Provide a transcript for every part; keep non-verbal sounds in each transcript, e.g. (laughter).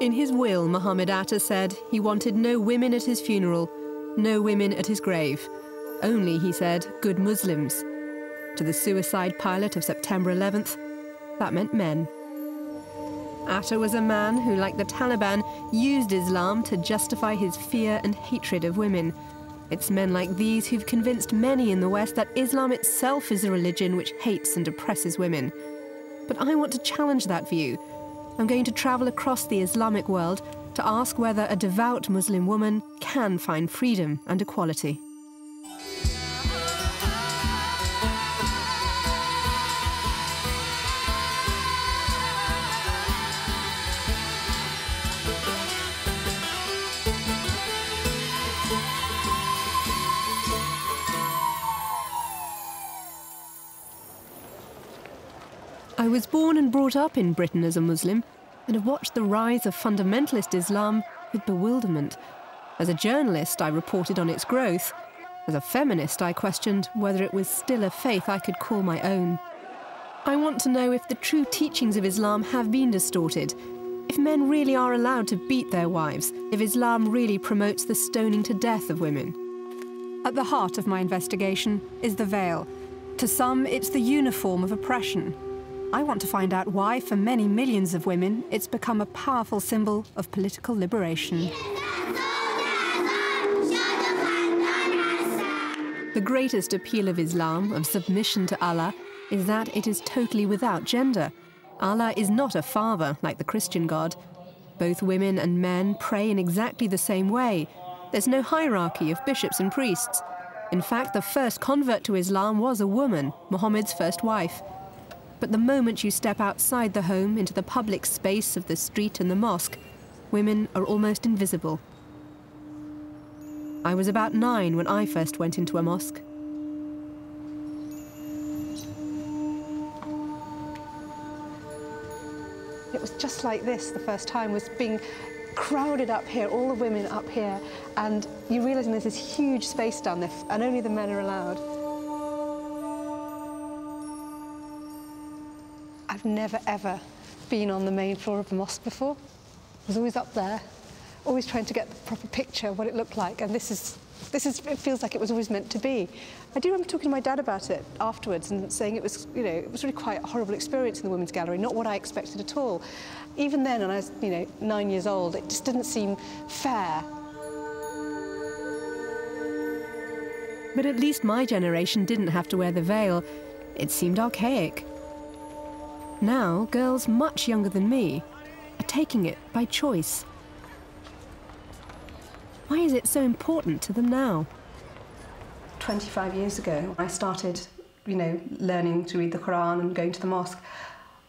In his will, Muhammad Atta said he wanted no women at his funeral, no women at his grave. Only, he said, good Muslims. To the suicide pilot of September 11th, that meant men. Atta was a man who, like the Taliban, used Islam to justify his fear and hatred of women. It's men like these who've convinced many in the West that Islam itself is a religion which hates and oppresses women. But I want to challenge that view I'm going to travel across the Islamic world to ask whether a devout Muslim woman can find freedom and equality. I was born brought up in Britain as a Muslim and have watched the rise of fundamentalist Islam with bewilderment. As a journalist, I reported on its growth. As a feminist, I questioned whether it was still a faith I could call my own. I want to know if the true teachings of Islam have been distorted, if men really are allowed to beat their wives, if Islam really promotes the stoning to death of women. At the heart of my investigation is the veil. To some, it's the uniform of oppression, I want to find out why, for many millions of women, it's become a powerful symbol of political liberation. The greatest appeal of Islam, of submission to Allah, is that it is totally without gender. Allah is not a father like the Christian God. Both women and men pray in exactly the same way. There's no hierarchy of bishops and priests. In fact, the first convert to Islam was a woman, Muhammad's first wife. But the moment you step outside the home into the public space of the street and the mosque, women are almost invisible. I was about nine when I first went into a mosque. It was just like this the first time, was being crowded up here, all the women up here, and you realise there's this huge space down there, and only the men are allowed. I've never, ever been on the main floor of the mosque before. I was always up there, always trying to get the proper picture of what it looked like. And this is, this is, it feels like it was always meant to be. I do remember talking to my dad about it afterwards and saying it was, you know, it was really quite a horrible experience in the Women's Gallery, not what I expected at all. Even then, when I was, you know, nine years old, it just didn't seem fair. But at least my generation didn't have to wear the veil. It seemed archaic. Now, girls much younger than me are taking it by choice. Why is it so important to them now? 25 years ago, I started, you know, learning to read the Quran and going to the mosque.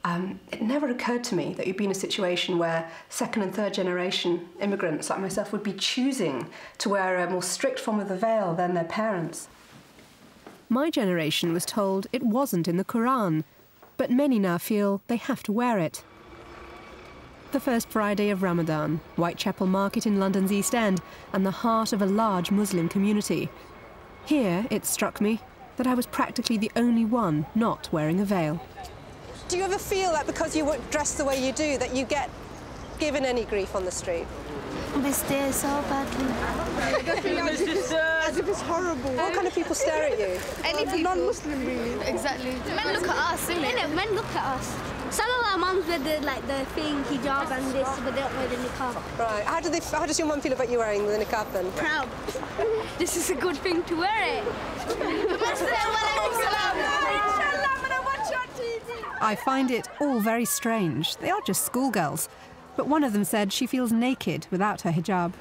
Um, it never occurred to me that you'd be in a situation where second and third generation immigrants like myself would be choosing to wear a more strict form of the veil than their parents. My generation was told it wasn't in the Quran, but many now feel they have to wear it. The first Friday of Ramadan, Whitechapel Market in London's East End, and the heart of a large Muslim community. Here, it struck me that I was practically the only one not wearing a veil. Do you ever feel that because you dress the way you do, that you get given any grief on the street? They stare so badly. As if it's horrible. What kind of people stare at you? Any people. Non-Muslim, really. Exactly. Men look at us, isn't it? Men look at us. Some of our mums wear the like the thing, hijab and this, but they don't wear the niqab. Right. How do they? How does your mum feel about you wearing the niqab then? Proud. (laughs) this is a good thing to wear it. I find it all very strange. They are just schoolgirls. But one of them said she feels naked without her hijab.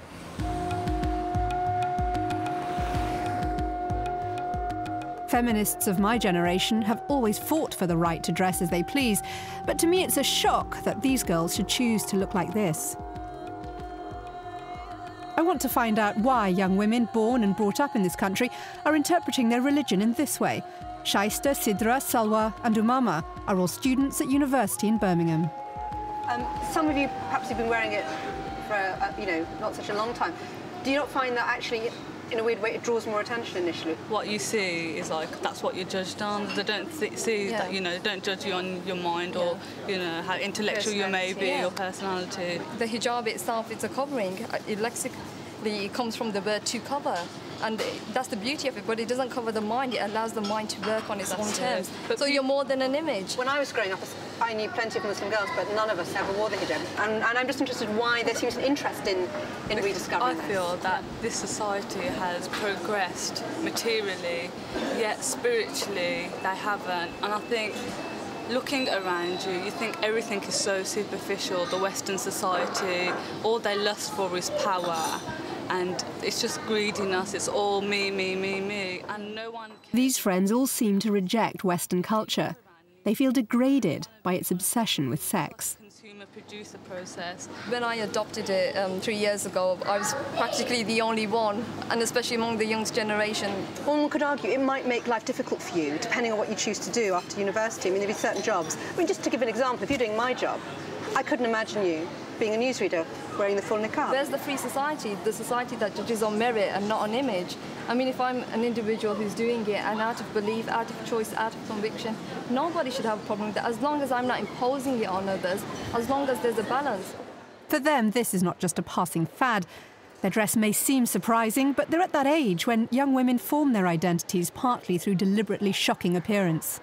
Feminists of my generation have always fought for the right to dress as they please, but to me it's a shock that these girls should choose to look like this. I want to find out why young women born and brought up in this country are interpreting their religion in this way. Shaista, Sidra, Salwa, and Umama are all students at university in Birmingham. Um, some of you perhaps have been wearing it for, uh, you know, not such a long time. Do you not find that actually in a weird way, it draws more attention initially. What you see is like that's what you're judged on. They don't th- see Yeah. that you know. They don't judge you on your mind or you know how intellectual you may be, Personality. your personality. The hijab itself is a covering. Uh, It lexically it comes from the word to cover. And that's the beauty of it, but it doesn't cover the mind. It allows the mind to work on its own That's it. terms. But so you're more than an image. When I was growing up, I knew plenty of Muslim girls, but none of us ever wore the hijab. And, and I'm just interested why there seems an interest in, in I rediscovering this. feel that this society has progressed materially, yet spiritually they haven't. And I think looking around you, you think everything is so superficial. The Western society, all they lust for is power. And it's just greediness. It's all me, me, me, me. And no one. These friends all seem to reject Western culture. They feel degraded by its obsession with sex. Consumer producer process. When I adopted it um, three years ago, I was practically the only one, and especially among the young generation. One could argue it might make life difficult for you, depending on what you choose to do after university. I mean, there'd be certain jobs. I mean, just to give an example, if you're doing my job, I couldn't imagine you being a newsreader wearing the full niqab. There's the free society, the society that judges on merit and not on image. I mean, if I'm an individual who's doing it and out of belief, out of choice, out of conviction, nobody should have a problem with that as long as I'm not imposing it on others, as long as there's a balance. For them, this is not just a passing fad. Their dress may seem surprising, but they're at that age when young women form their identities partly through deliberately shocking appearance.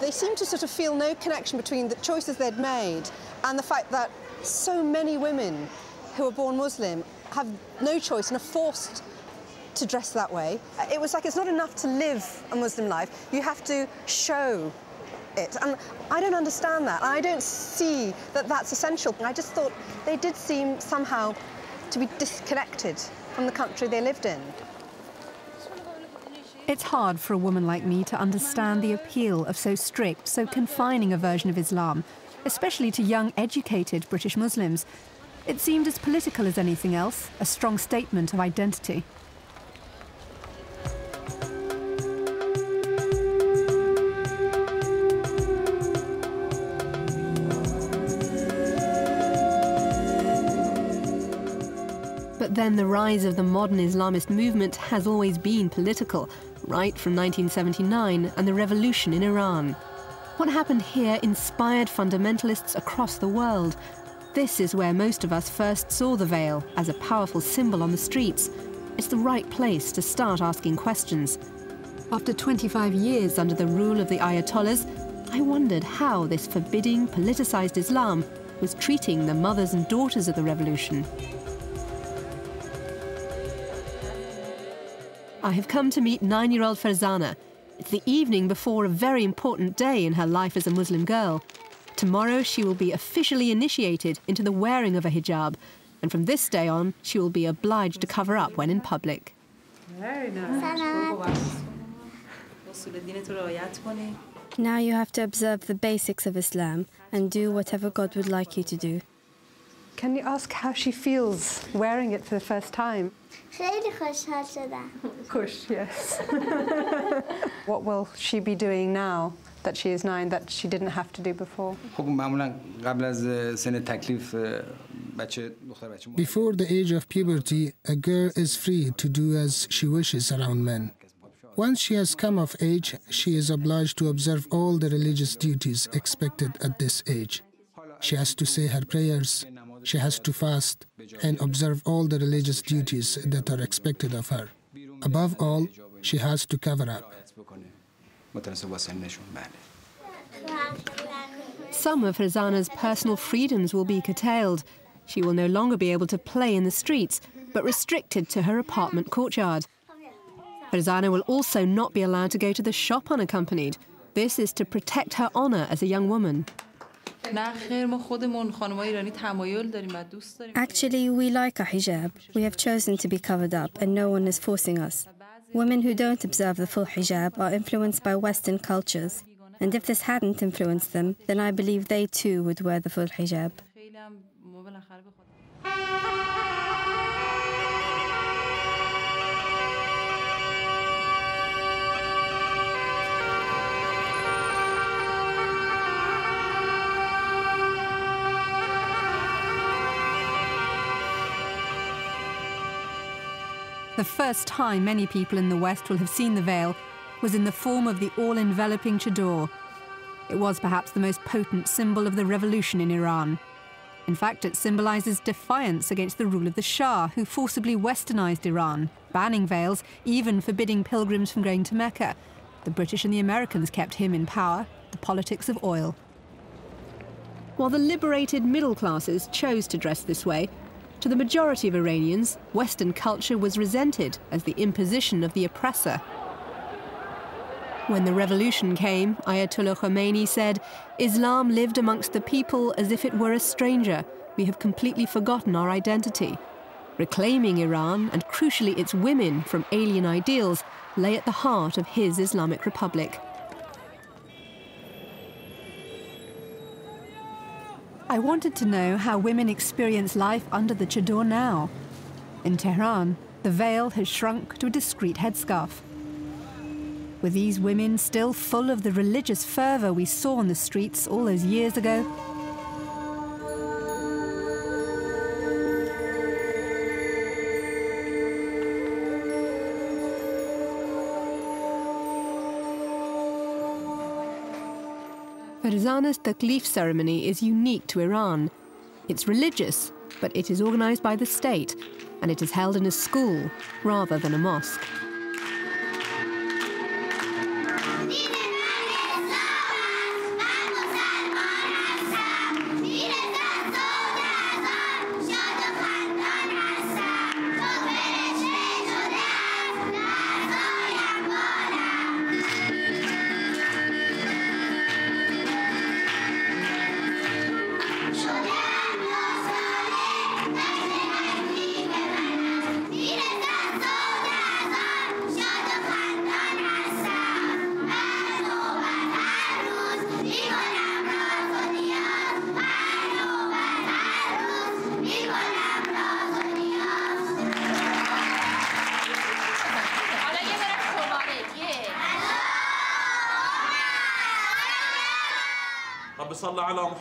They seem to sort of feel no connection between the choices they'd made and the fact that so many women who are born Muslim have no choice and are forced to dress that way. It was like it's not enough to live a Muslim life, you have to show it. And I don't understand that. I don't see that that's essential. I just thought they did seem somehow to be disconnected from the country they lived in. It's hard for a woman like me to understand the appeal of so strict, so confining a version of Islam, especially to young, educated British Muslims. It seemed as political as anything else, a strong statement of identity. But then the rise of the modern Islamist movement has always been political, right from 1979 and the revolution in Iran. What happened here inspired fundamentalists across the world. This is where most of us first saw the veil as a powerful symbol on the streets. It's the right place to start asking questions. After 25 years under the rule of the Ayatollahs, I wondered how this forbidding, politicized Islam was treating the mothers and daughters of the revolution. I have come to meet nine year old Farzana. It's the evening before a very important day in her life as a Muslim girl. Tomorrow she will be officially initiated into the wearing of a hijab, and from this day on, she will be obliged to cover up when in public. Now you have to observe the basics of Islam and do whatever God would like you to do. Can you ask how she feels wearing it for the first time? خیلی خوشحال شدم Kush, yes. (laughs) what will she be doing now that she is nine that she didn't have to do before? خب معمولا قبل از سن تکلیف بچه دختر بچه Before the age of puberty, a girl is free to do as she wishes around men. Once she has come of age, she is obliged to observe all the religious duties expected at this age. She has to say her prayers, she has to fast and observe all the religious duties that are expected of her. Above all, she has to cover up. Some of Farzana's personal freedoms will be curtailed. She will no longer be able to play in the streets, but restricted to her apartment courtyard. Razana will also not be allowed to go to the shop unaccompanied. This is to protect her honour as a young woman. Actually, we like a hijab. We have chosen to be covered up and no one is forcing us. Women who don't observe the full hijab are influenced by Western cultures. And if this hadn't influenced them, then I believe they too would wear the full hijab. The first time many people in the West will have seen the veil was in the form of the all enveloping chador. It was perhaps the most potent symbol of the revolution in Iran. In fact, it symbolizes defiance against the rule of the Shah, who forcibly westernized Iran, banning veils, even forbidding pilgrims from going to Mecca. The British and the Americans kept him in power, the politics of oil. While the liberated middle classes chose to dress this way, to the majority of Iranians, Western culture was resented as the imposition of the oppressor. When the revolution came, Ayatollah Khomeini said, Islam lived amongst the people as if it were a stranger. We have completely forgotten our identity. Reclaiming Iran, and crucially its women, from alien ideals, lay at the heart of his Islamic Republic. I wanted to know how women experience life under the chador now. In Tehran, the veil has shrunk to a discreet headscarf. Were these women still full of the religious fervour we saw on the streets all those years ago? Farzana's Taklif ceremony is unique to Iran. It's religious, but it is organised by the state, and it is held in a school rather than a mosque.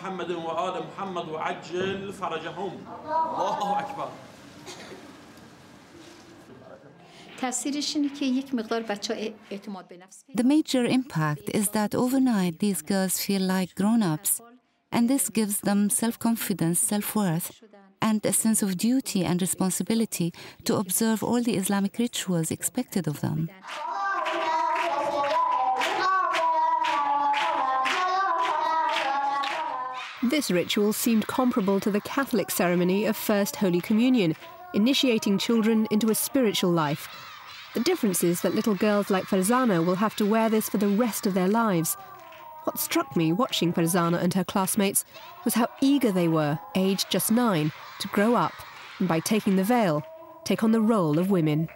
محمد وآل محمد وعجل فرجهم الله أكبر The major impact is that overnight these girls feel like grown ups, and this gives them self confidence, self worth, and a sense of duty and responsibility to observe all the Islamic rituals expected of them. This ritual seemed comparable to the Catholic ceremony of First Holy Communion, initiating children into a spiritual life. The difference is that little girls like Farzana will have to wear this for the rest of their lives. What struck me watching Farzana and her classmates was how eager they were, aged just nine, to grow up and by taking the veil, take on the role of women.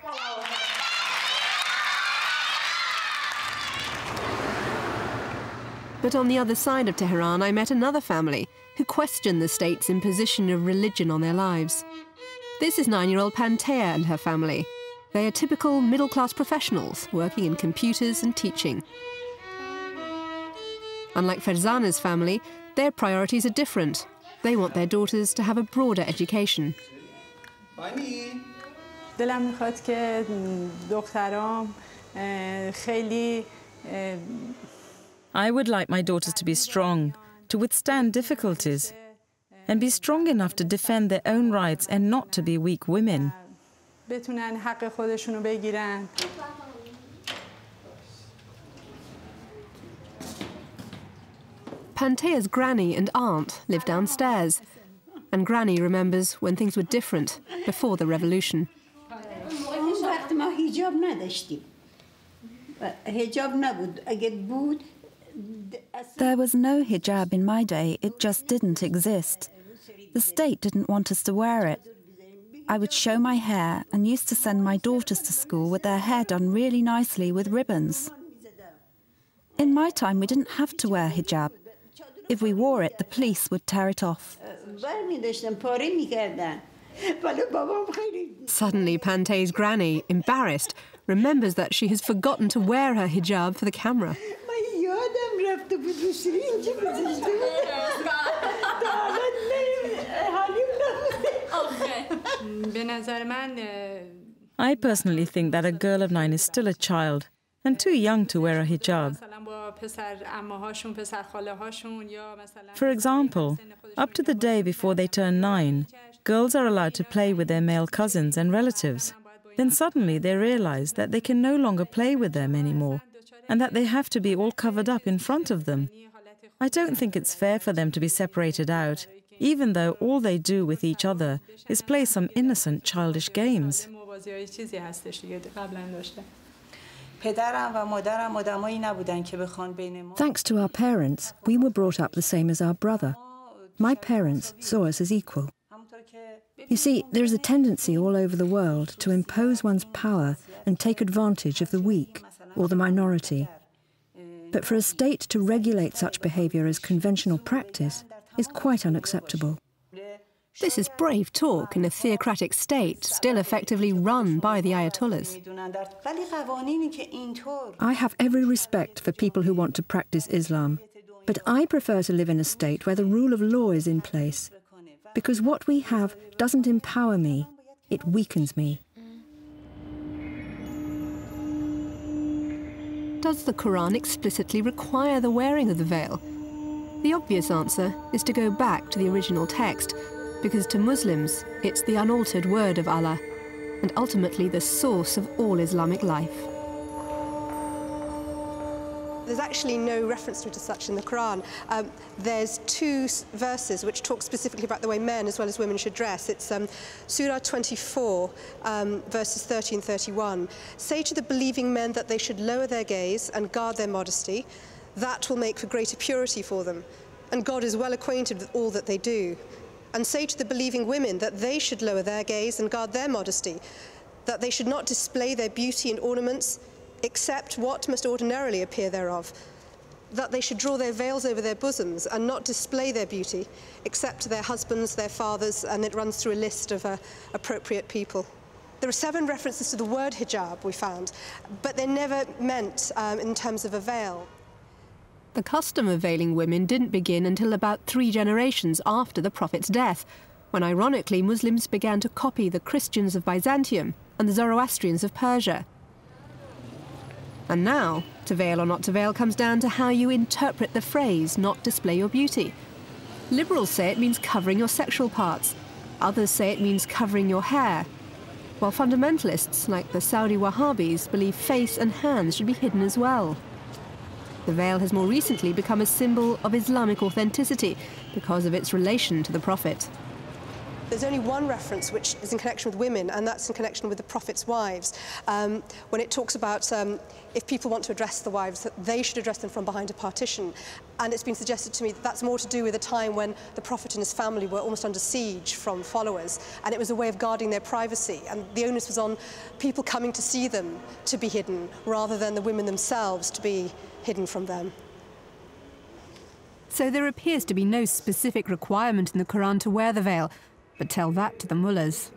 But on the other side of Tehran, I met another family who questioned the state's imposition of religion on their lives. This is nine year old Pantea and her family. They are typical middle class professionals working in computers and teaching. Unlike Farzana's family, their priorities are different. They want their daughters to have a broader education. دلم I would like my daughters to be strong, to withstand difficulties, and be strong enough to defend their own rights and not to be weak women. Pantea's granny and aunt live downstairs, and granny remembers when things were different before the revolution. There was no hijab in my day, it just didn't exist. The state didn't want us to wear it. I would show my hair and used to send my daughters to school with their hair done really nicely with ribbons. In my time, we didn't have to wear hijab. If we wore it, the police would tear it off. Suddenly, Pantea's granny, embarrassed, remembers that she has forgotten to wear her hijab for the camera. (laughs) I personally think that a girl of nine is still a child and too young to wear a hijab. For example, up to the day before they turn nine, girls are allowed to play with their male cousins and relatives. Then suddenly they realize that they can no longer play with them anymore and that they have to be all covered up in front of them. I don't think it's fair for them to be separated out, even though all they do with each other is play some innocent childish games. Thanks to our parents, we were brought up the same as our brother. My parents saw us as equal. You see, there is a tendency all over the world to impose one's power and take advantage of the weak or the minority. But for a state to regulate such behaviour as conventional practice is quite unacceptable. This is brave talk in a theocratic state still effectively run by the Ayatollahs. I have every respect for people who want to practice Islam, but I prefer to live in a state where the rule of law is in place, because what we have doesn't empower me, it weakens me. Does the Quran explicitly require the wearing of the veil? The obvious answer is to go back to the original text, because to Muslims, it's the unaltered word of Allah, and ultimately the source of all Islamic life. There's actually no reference to such in the Quran. Um, there's two verses which talk specifically about the way men as well as women should dress. It's um, Surah 24, um, verses 30 and 31. Say to the believing men that they should lower their gaze and guard their modesty. That will make for greater purity for them. And God is well acquainted with all that they do and say to the believing women that they should lower their gaze and guard their modesty, that they should not display their beauty and ornaments except what must ordinarily appear thereof, that they should draw their veils over their bosoms and not display their beauty except to their husbands, their fathers, and it runs through a list of uh, appropriate people. There are seven references to the word hijab we found, but they're never meant um, in terms of a veil. The custom of veiling women didn't begin until about three generations after the Prophet's death, when ironically Muslims began to copy the Christians of Byzantium and the Zoroastrians of Persia. And now, to veil or not to veil comes down to how you interpret the phrase, not display your beauty. Liberals say it means covering your sexual parts. Others say it means covering your hair. While fundamentalists, like the Saudi Wahhabis, believe face and hands should be hidden as well. The veil has more recently become a symbol of Islamic authenticity because of its relation to the Prophet. There's only one reference which is in connection with women, and that's in connection with the Prophet's wives, um, when it talks about um, if people want to address the wives, that they should address them from behind a partition. And it's been suggested to me that that's more to do with a time when the Prophet and his family were almost under siege from followers, and it was a way of guarding their privacy. And the onus was on people coming to see them to be hidden, rather than the women themselves to be hidden from them. So there appears to be no specific requirement in the Quran to wear the veil, but tell that to the mullahs.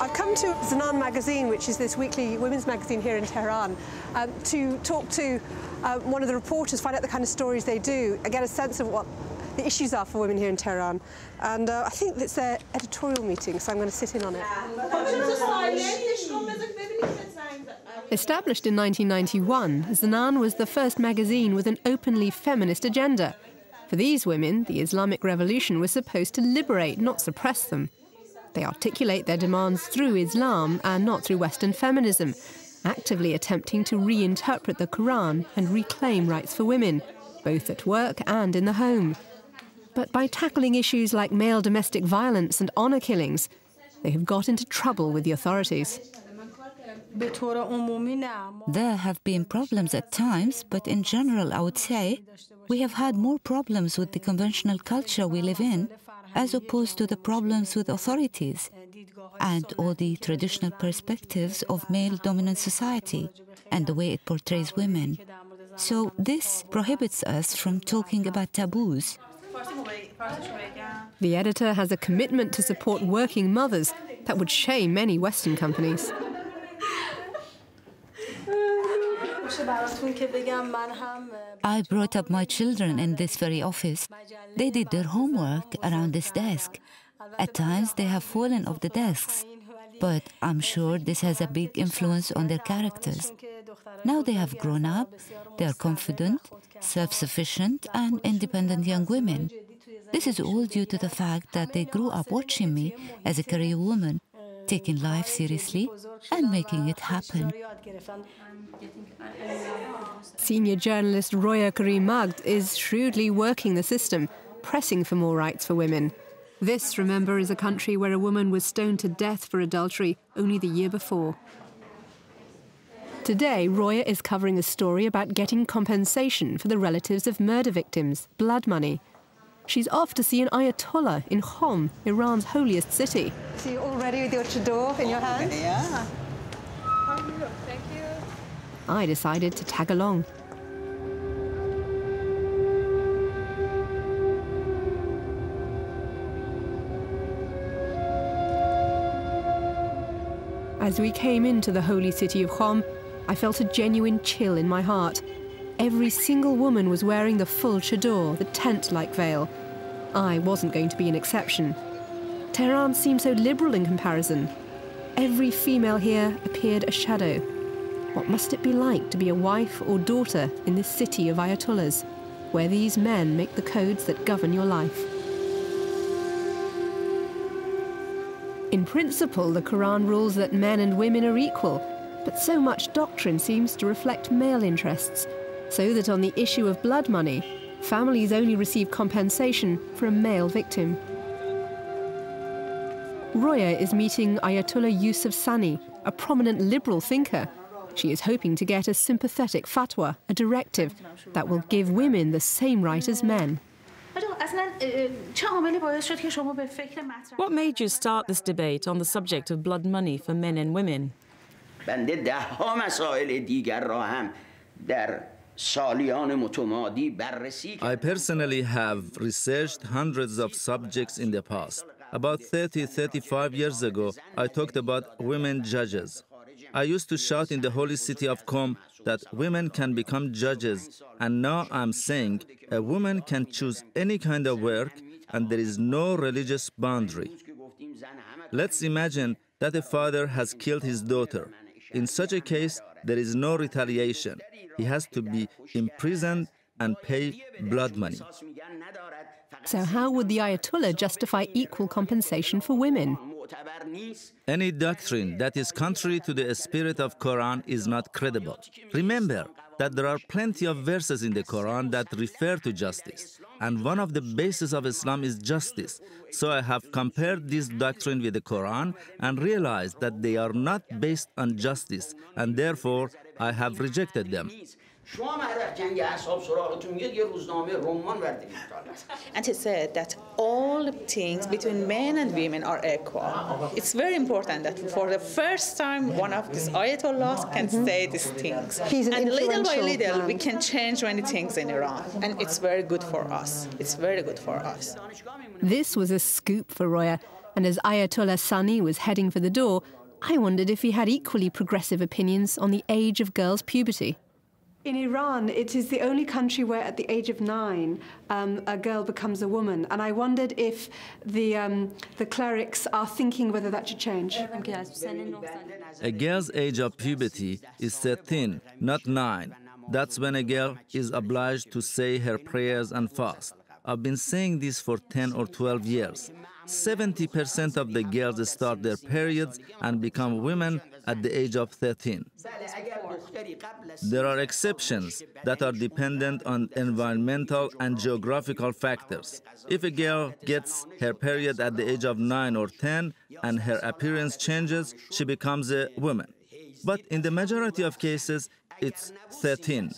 I've come to Zanan magazine, which is this weekly women's magazine here in Tehran, um, to talk to uh, one of the reporters, find out the kind of stories they do, and get a sense of what the issues are for women here in Tehran. And uh, I think it's their editorial meeting, so I'm going to sit in on it. Established in 1991, Zanan was the first magazine with an openly feminist agenda. For these women, the Islamic Revolution was supposed to liberate, not suppress them. They articulate their demands through Islam and not through Western feminism, actively attempting to reinterpret the Quran and reclaim rights for women, both at work and in the home. But by tackling issues like male domestic violence and honour killings, they have got into trouble with the authorities. There have been problems at times, but in general, I would say we have had more problems with the conventional culture we live in as opposed to the problems with authorities and all the traditional perspectives of male dominant society and the way it portrays women. So, this prohibits us from talking about taboos. The editor has a commitment to support working mothers that would shame many Western companies. I brought up my children in this very office. They did their homework around this desk. At times, they have fallen off the desks, but I'm sure this has a big influence on their characters. Now they have grown up, they are confident, self sufficient, and independent young women. This is all due to the fact that they grew up watching me as a career woman, taking life seriously and making it happen. Senior journalist Roya Karimi Majd is shrewdly working the system, pressing for more rights for women. This, remember, is a country where a woman was stoned to death for adultery only the year before. Today, Roya is covering a story about getting compensation for the relatives of murder victims, blood money. She's off to see an Ayatollah in Qom, Iran's holiest city. So you're all ready with your chador in your hand? Yeah. Thank you. I decided to tag along. As we came into the holy city of Qom, I felt a genuine chill in my heart. Every single woman was wearing the full chador, the tent-like veil. I wasn't going to be an exception. Tehran seemed so liberal in comparison. Every female here appeared a shadow. What must it be like to be a wife or daughter in this city of Ayatollahs, where these men make the codes that govern your life? In principle, the Quran rules that men and women are equal, but so much doctrine seems to reflect male interests, so that on the issue of blood money, families only receive compensation for a male victim. Roya is meeting Ayatollah Yusuf Sani, a prominent liberal thinker. She is hoping to get a sympathetic fatwa, a directive, that will give women the same right as men. What made you start this debate on the subject of blood money for men and women? I personally have researched hundreds of subjects in the past. About 30, 35 years ago, I talked about women judges. I used to shout in the holy city of Qom that women can become judges, and now I'm saying a woman can choose any kind of work and there is no religious boundary. Let's imagine that a father has killed his daughter. In such a case, there is no retaliation. He has to be imprisoned and pay blood money. So, how would the Ayatollah justify equal compensation for women? Any doctrine that is contrary to the spirit of Quran is not credible. Remember that there are plenty of verses in the Quran that refer to justice, and one of the bases of Islam is justice. So I have compared this doctrine with the Quran and realized that they are not based on justice, and therefore I have rejected them. (laughs) And he said that all things between men and women are equal. It's very important that for the first time one of these ayatollahs can say these things. He's an and little by little man. we can change many things in Iran. And it's very good for us. It's very good for us. This was a scoop for Roya, and as Ayatollah Sani was heading for the door, I wondered if he had equally progressive opinions on the age of girls' puberty. In Iran, it is the only country where at the age of nine um, a girl becomes a woman. And I wondered if the, um, the clerics are thinking whether that should change. A girl's age of puberty is 13, not 9. That's when a girl is obliged to say her prayers and fast. I've been saying this for 10 or 12 years. 70% of the girls start their periods and become women at the age of 13. There are exceptions that are dependent on environmental and geographical factors. If a girl gets her period at the age of 9 or 10 and her appearance changes, she becomes a woman. But in the majority of cases, it's 13.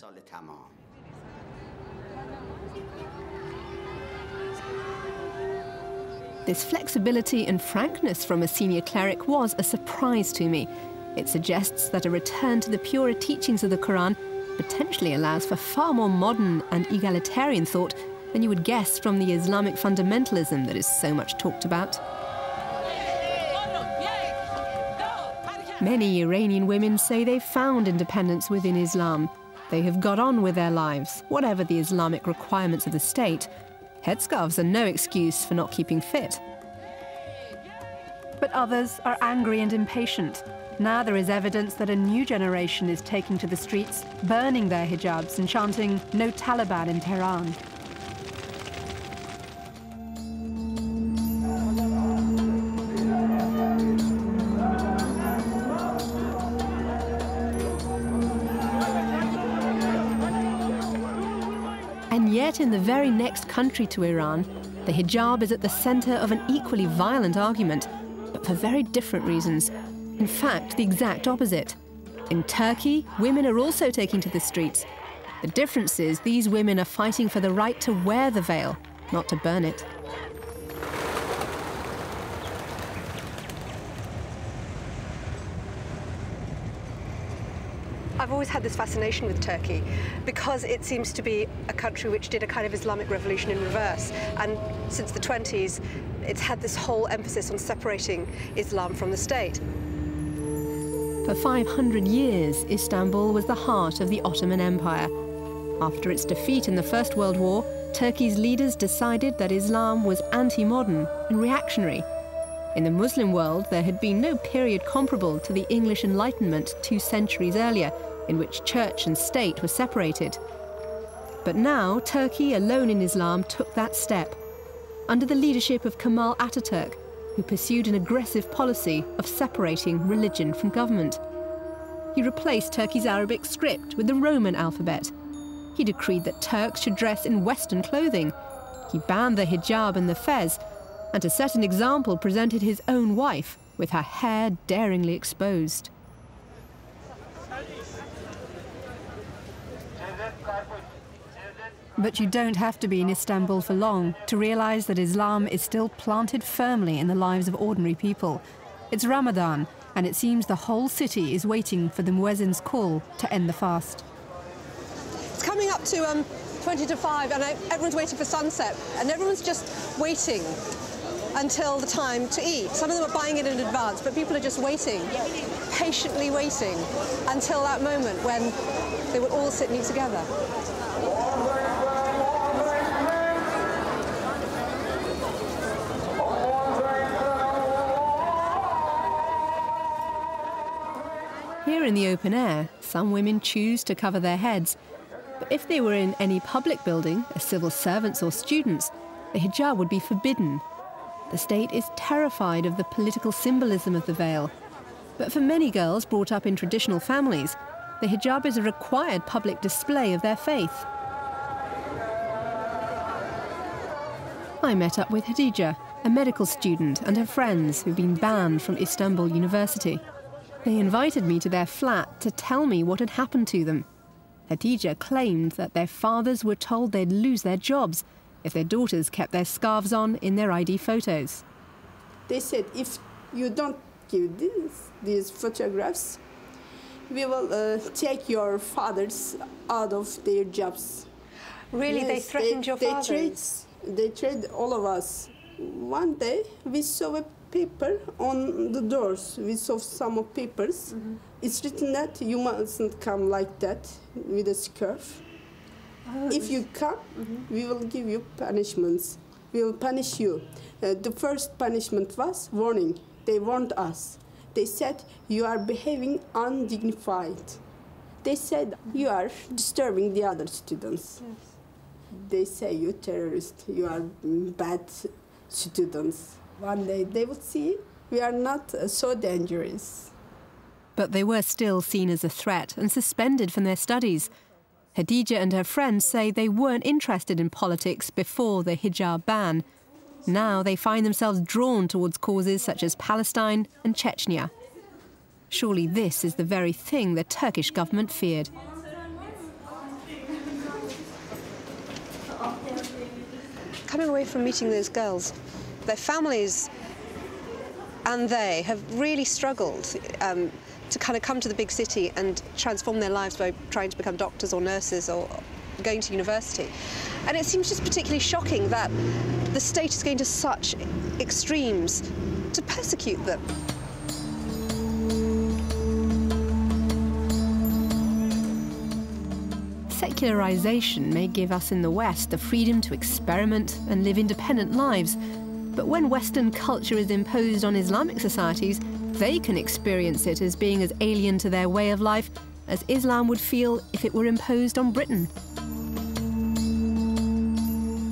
This flexibility and frankness from a senior cleric was a surprise to me. It suggests that a return to the purer teachings of the Quran potentially allows for far more modern and egalitarian thought than you would guess from the Islamic fundamentalism that is so much talked about. Many Iranian women say they've found independence within Islam. They have got on with their lives, whatever the Islamic requirements of the state. Headscarves are no excuse for not keeping fit. But others are angry and impatient. Now there is evidence that a new generation is taking to the streets, burning their hijabs and chanting, No Taliban in Tehran. Yet, in the very next country to Iran, the hijab is at the center of an equally violent argument, but for very different reasons. In fact, the exact opposite. In Turkey, women are also taking to the streets. The difference is these women are fighting for the right to wear the veil, not to burn it. Always had this fascination with Turkey because it seems to be a country which did a kind of Islamic revolution in reverse. And since the 20s, it's had this whole emphasis on separating Islam from the state. For 500 years, Istanbul was the heart of the Ottoman Empire. After its defeat in the First World War, Turkey's leaders decided that Islam was anti-modern and reactionary. In the Muslim world, there had been no period comparable to the English Enlightenment two centuries earlier, in which church and state were separated. But now, Turkey, alone in Islam, took that step. Under the leadership of Kemal Ataturk, who pursued an aggressive policy of separating religion from government. He replaced Turkey's Arabic script with the Roman alphabet. He decreed that Turks should dress in Western clothing. He banned the hijab and the fez, and to set an example, presented his own wife with her hair daringly exposed. But you don't have to be in Istanbul for long to realize that Islam is still planted firmly in the lives of ordinary people. It's Ramadan, and it seems the whole city is waiting for the muezzin's call to end the fast. It's coming up to um, 20 to 5, and I, everyone's waiting for sunset, and everyone's just waiting until the time to eat. Some of them are buying it in advance, but people are just waiting, patiently waiting, until that moment when they will all sit and eat together. In the open air, some women choose to cover their heads. But if they were in any public building, as civil servants or students, the hijab would be forbidden. The state is terrified of the political symbolism of the veil. But for many girls brought up in traditional families, the hijab is a required public display of their faith. I met up with Hadija, a medical student, and her friends who've been banned from Istanbul University. They invited me to their flat to tell me what had happened to them. Hadija claimed that their fathers were told they'd lose their jobs if their daughters kept their scarves on in their ID photos. They said, if you don't give these, these photographs, we will uh, take your fathers out of their jobs. Really? They threatened they, your they fathers? Trade, they trade all of us. One day, we saw a paper on the doors. We saw some of papers. Mm-hmm. It's written that you mustn't come like that with a scarf. Ah, if you come, mm-hmm. we will give you punishments. We will punish you. Uh, the first punishment was warning. They warned us. They said you are behaving undignified. They said mm-hmm. you are disturbing the other students. They say you terrorist. You are bad students. One day they would see we are not uh, so dangerous. But they were still seen as a threat and suspended from their studies. Hadija and her friends say they weren't interested in politics before the hijab ban. Now they find themselves drawn towards causes such as Palestine and Chechnya. Surely this is the very thing the Turkish government feared. Coming away from meeting those girls, their families and they have really struggled um, to kind of come to the big city and transform their lives by trying to become doctors or nurses or going to university. And it seems just particularly shocking that the state is going to such extremes to persecute them. secularization may give us in the West the freedom to experiment and live independent lives. But when Western culture is imposed on Islamic societies, they can experience it as being as alien to their way of life as Islam would feel if it were imposed on Britain.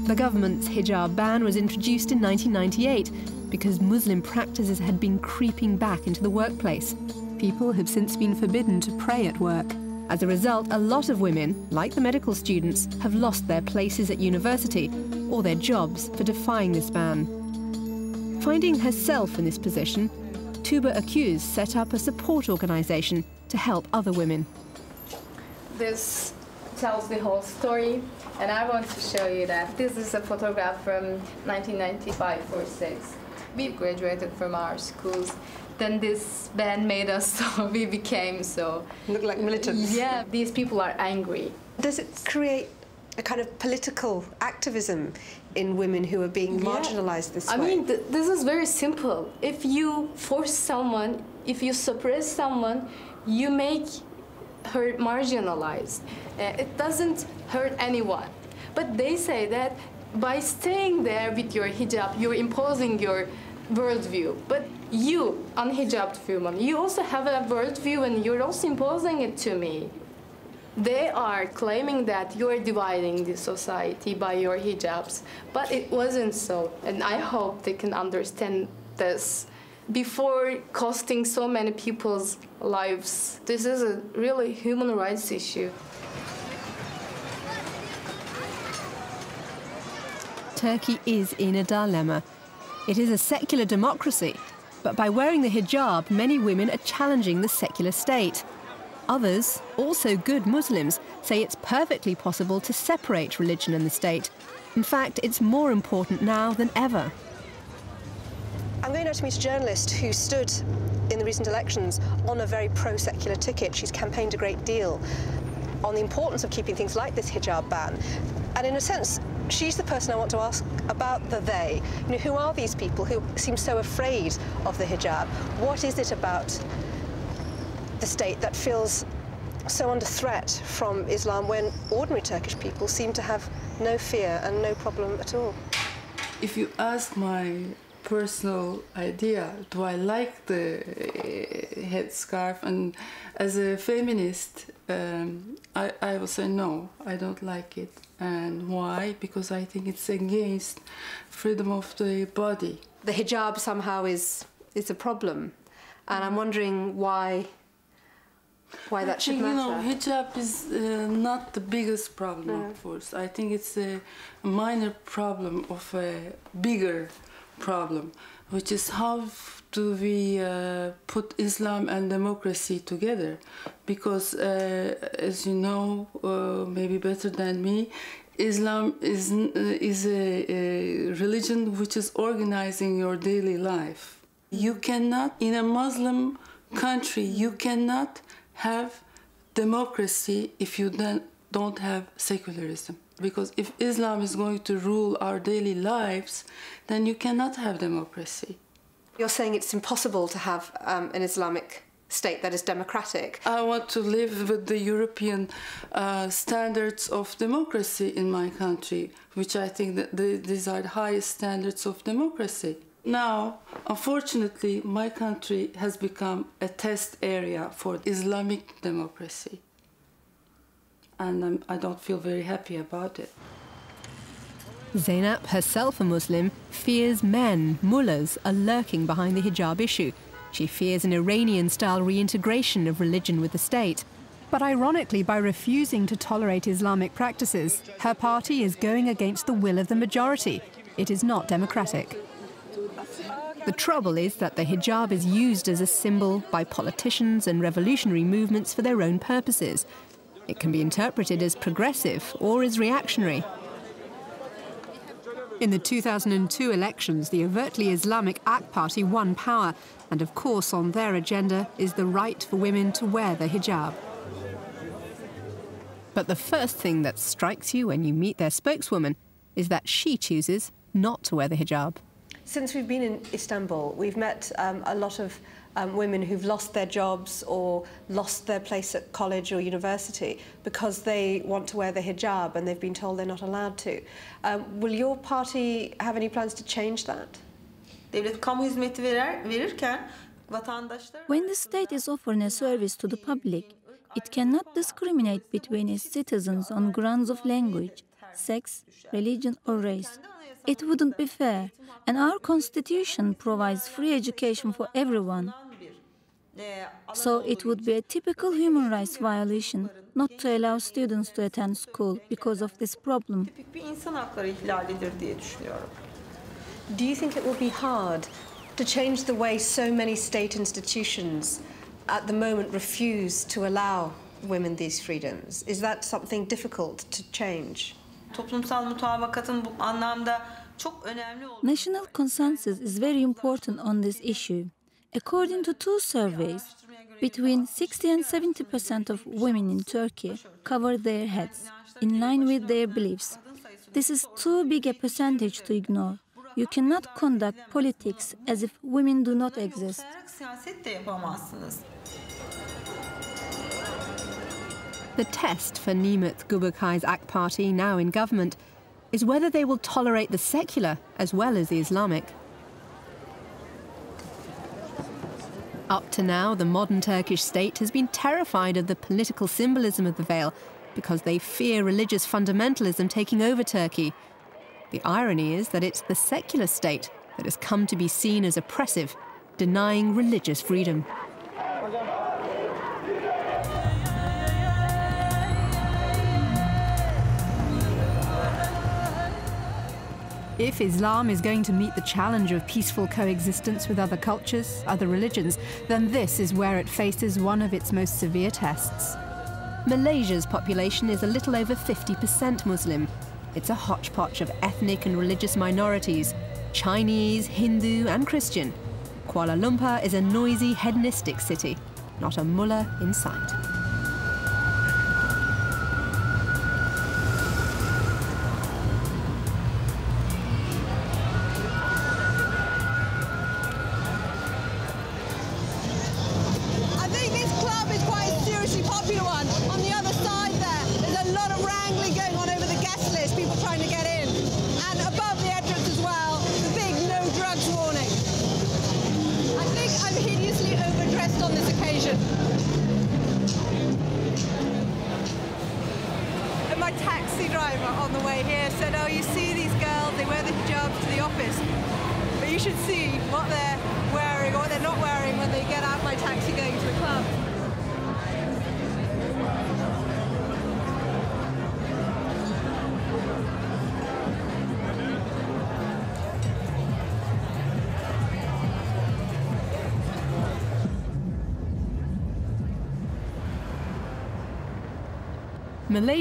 The government's hijab ban was introduced in 1998 because Muslim practices had been creeping back into the workplace. People have since been forbidden to pray at work. As a result, a lot of women, like the medical students, have lost their places at university or their jobs for defying this ban. Finding herself in this position, Tuba Akuz set up a support organisation to help other women. This tells the whole story, and I want to show you that. This is a photograph from 1995 or 6. We graduated from our schools. Then this band made us (laughs) so we became so. Look like militants. Yeah, these people are angry. Does it create a kind of political activism in women who are being Yeah. marginalized this I way? I mean, th- this is very simple. If you force someone, if you suppress someone, you make her marginalized. Uh, it doesn't hurt anyone. But they say that by staying there with your hijab, you're imposing your worldview. But you, unhijabbed woman, you also have a worldview and you're also imposing it to me. They are claiming that you're dividing the society by your hijabs, but it wasn't so. And I hope they can understand this before costing so many people's lives. This is a really human rights issue. Turkey is in a dilemma. It is a secular democracy, but by wearing the hijab, many women are challenging the secular state. Others, also good Muslims, say it's perfectly possible to separate religion and the state. In fact, it's more important now than ever. I'm going now to meet a journalist who stood in the recent elections on a very pro-secular ticket. She's campaigned a great deal on the importance of keeping things like this hijab ban. And in a sense, she's the person I want to ask about the they. You know, who are these people who seem so afraid of the hijab? What is it about the state that feels so under threat from Islam when ordinary Turkish people seem to have no fear and no problem at all? If you ask my personal idea, do I like the uh, headscarf? And as a feminist, um, I, I will say no, I don't like it. And why? Because I think it's against freedom of the body. The hijab somehow is is a problem, and I'm wondering why why that should think, you know, hijab is uh, not the biggest problem, of course. I think it's a minor problem of a bigger problem, which is how do we uh, put Islam and democracy together? Because, uh, as you know, uh, maybe better than me, Islam is, uh, is a, a religion which is organizing your daily life. You cannot, in a Muslim country, you cannot have democracy if you then don't have secularism. Because if Islam is going to rule our daily lives, then you cannot have democracy. You're saying it's impossible to have um, an Islamic state that is democratic. I want to live with the European uh, standards of democracy in my country, which I think that the, these are the highest standards of democracy. Now, unfortunately, my country has become a test area for Islamic democracy. And I'm, I don't feel very happy about it. Zainab, herself a Muslim, fears men, mullahs, are lurking behind the hijab issue. She fears an Iranian style reintegration of religion with the state. But ironically, by refusing to tolerate Islamic practices, her party is going against the will of the majority. It is not democratic. The trouble is that the hijab is used as a symbol by politicians and revolutionary movements for their own purposes. It can be interpreted as progressive or as reactionary. In the 2002 elections, the overtly Islamic AK Party won power, and of course, on their agenda is the right for women to wear the hijab. But the first thing that strikes you when you meet their spokeswoman is that she chooses not to wear the hijab. Since we've been in Istanbul, we've met um, a lot of um, women who've lost their jobs or lost their place at college or university because they want to wear the hijab and they've been told they're not allowed to. Um, will your party have any plans to change that? Devlet kamu hizmeti verer, verirken When the state is offering a service to the public, it cannot discriminate between its citizens on grounds of language, sex, religion, or race. It wouldn't be fair, and our constitution provides free education for everyone. So it would be a typical human rights violation not to allow students to attend school because of this problem. Do you think it will be hard to change the way so many state institutions at the moment refuse to allow women these freedoms? Is that something difficult to change? National consensus is very important on this issue. According to two surveys, between 60 and 70 percent of women in Turkey cover their heads, in line with their beliefs. This is too big a percentage to ignore. You cannot conduct politics as if women do not exist. The test for Nimet Çubukçu's AK Party, now in government, is whether they will tolerate the secular as well as the Islamic. Up to now, the modern Turkish state has been terrified of the political symbolism of the veil because they fear religious fundamentalism taking over Turkey. The irony is that it's the secular state that has come to be seen as oppressive, denying religious freedom. If Islam is going to meet the challenge of peaceful coexistence with other cultures, other religions, then this is where it faces one of its most severe tests. Malaysia's population is a little over 50% Muslim. It's a hodgepodge of ethnic and religious minorities Chinese, Hindu, and Christian. Kuala Lumpur is a noisy, hedonistic city, not a mullah in sight.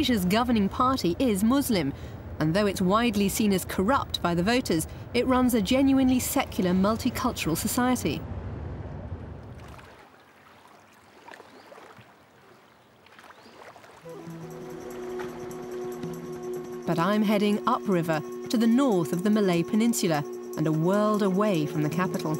Malaysia's governing party is Muslim, and though it's widely seen as corrupt by the voters, it runs a genuinely secular multicultural society. But I'm heading upriver to the north of the Malay Peninsula and a world away from the capital.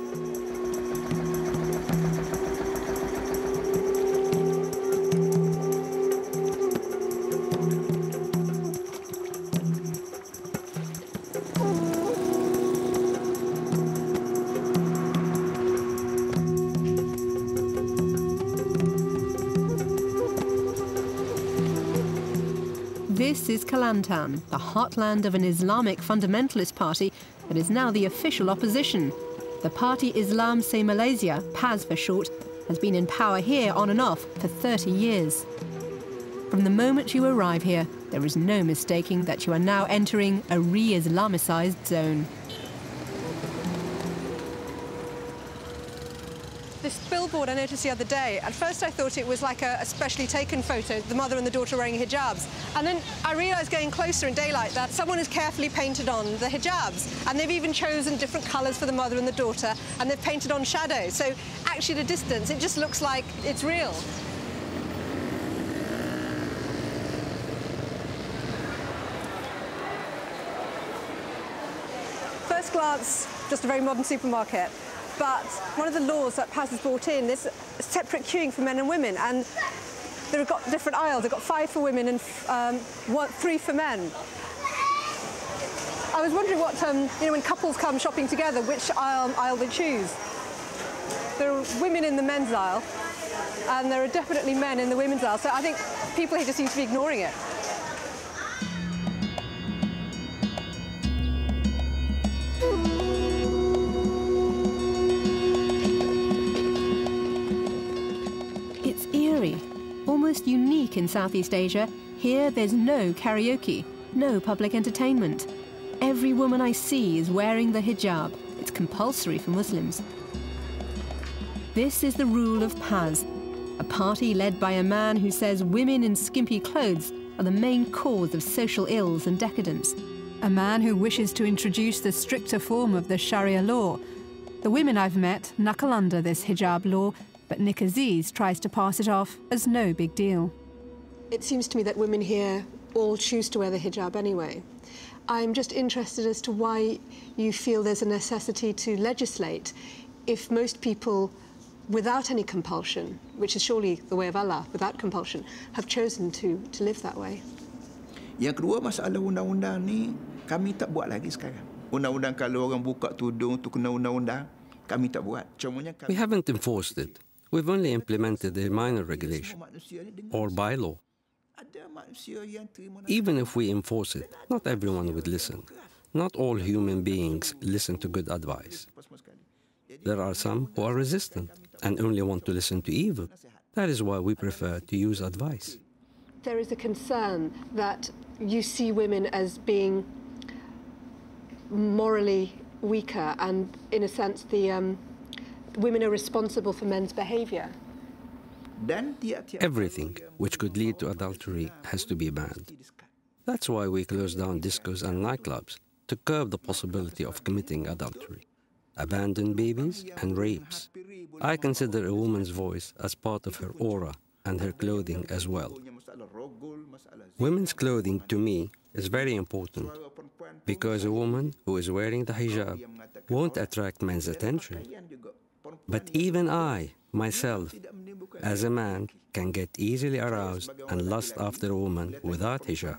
This is Kelantan, the heartland of an Islamic fundamentalist party that is now the official opposition. The party Islam Se Malaysia, PAS for short, has been in power here on and off for 30 years. From the moment you arrive here, there is no mistaking that you are now entering a re-Islamicized zone. Billboard I noticed the other day, at first I thought it was like a, a specially taken photo, the mother and the daughter wearing hijabs. And then I realised going closer in daylight that someone has carefully painted on the hijabs. And they've even chosen different colours for the mother and the daughter, and they've painted on shadows. So actually at a distance, it just looks like it's real. First glance, just a very modern supermarket. But one of the laws that PAS has brought in is separate queuing for men and women, and they've got different aisles. They've got five for women and um, one, three for men. I was wondering what, um, you know, when couples come shopping together, which aisle, aisle they choose. There are women in the men's aisle, and there are definitely men in the women's aisle. So I think people here just seem to be ignoring it. Almost unique in Southeast Asia. Here, there's no karaoke, no public entertainment. Every woman I see is wearing the hijab. It's compulsory for Muslims. This is the rule of PAS, a party led by a man who says women in skimpy clothes are the main cause of social ills and decadence. A man who wishes to introduce the stricter form of the Sharia law. The women I've met knuckle under this hijab law, but Nik Aziz tries to pass it off as no big deal. It seems to me that women here all choose to wear the hijab anyway. I'm just interested as to why you feel there's a necessity to legislate if most people, without any compulsion, which is surely the way of Allah, without compulsion, have chosen to, to live that way. Yang kedua masalah undang-undang ni kami tak buat lagi sekarang. Undang-undang kalau orang buka tudung tu kena undang-undang, kami tak buat. Cumanya We haven't enforced it. We've only implemented a minor regulation or bylaw. Even if we enforce it, not everyone would listen. Not all human beings listen to good advice. There are some who are resistant and only want to listen to evil. That is why we prefer to use advice. There is a concern that you see women as being morally weaker and, in a sense, the um, women are responsible for men's behaviour. Everything which could lead to adultery has to be banned. That's why we close down discos and nightclubs to curb the possibility of committing adultery, abandoned babies, and rapes. I consider a woman's voice as part of her aura and her clothing as well. Women's clothing to me is very important because a woman who is wearing the hijab won't attract men's attention. But even I, myself, as a man, can get easily aroused and lust after a woman without hijab.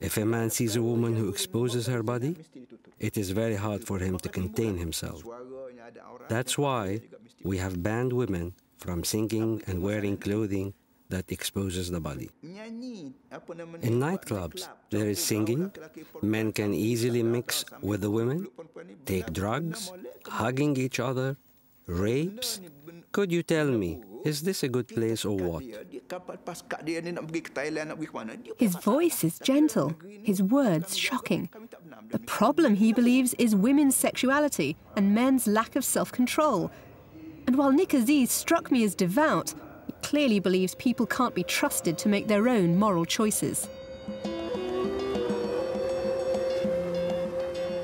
If a man sees a woman who exposes her body, it is very hard for him to contain himself. That's why we have banned women from singing and wearing clothing that exposes the body. In nightclubs, there is singing, men can easily mix with the women, take drugs, hugging each other, rapes. Could you tell me, is this a good place or what? His voice is gentle, his words shocking. The problem, he believes, is women's sexuality and men's lack of self control. And while Nik Aziz struck me as devout, he clearly believes people can't be trusted to make their own moral choices.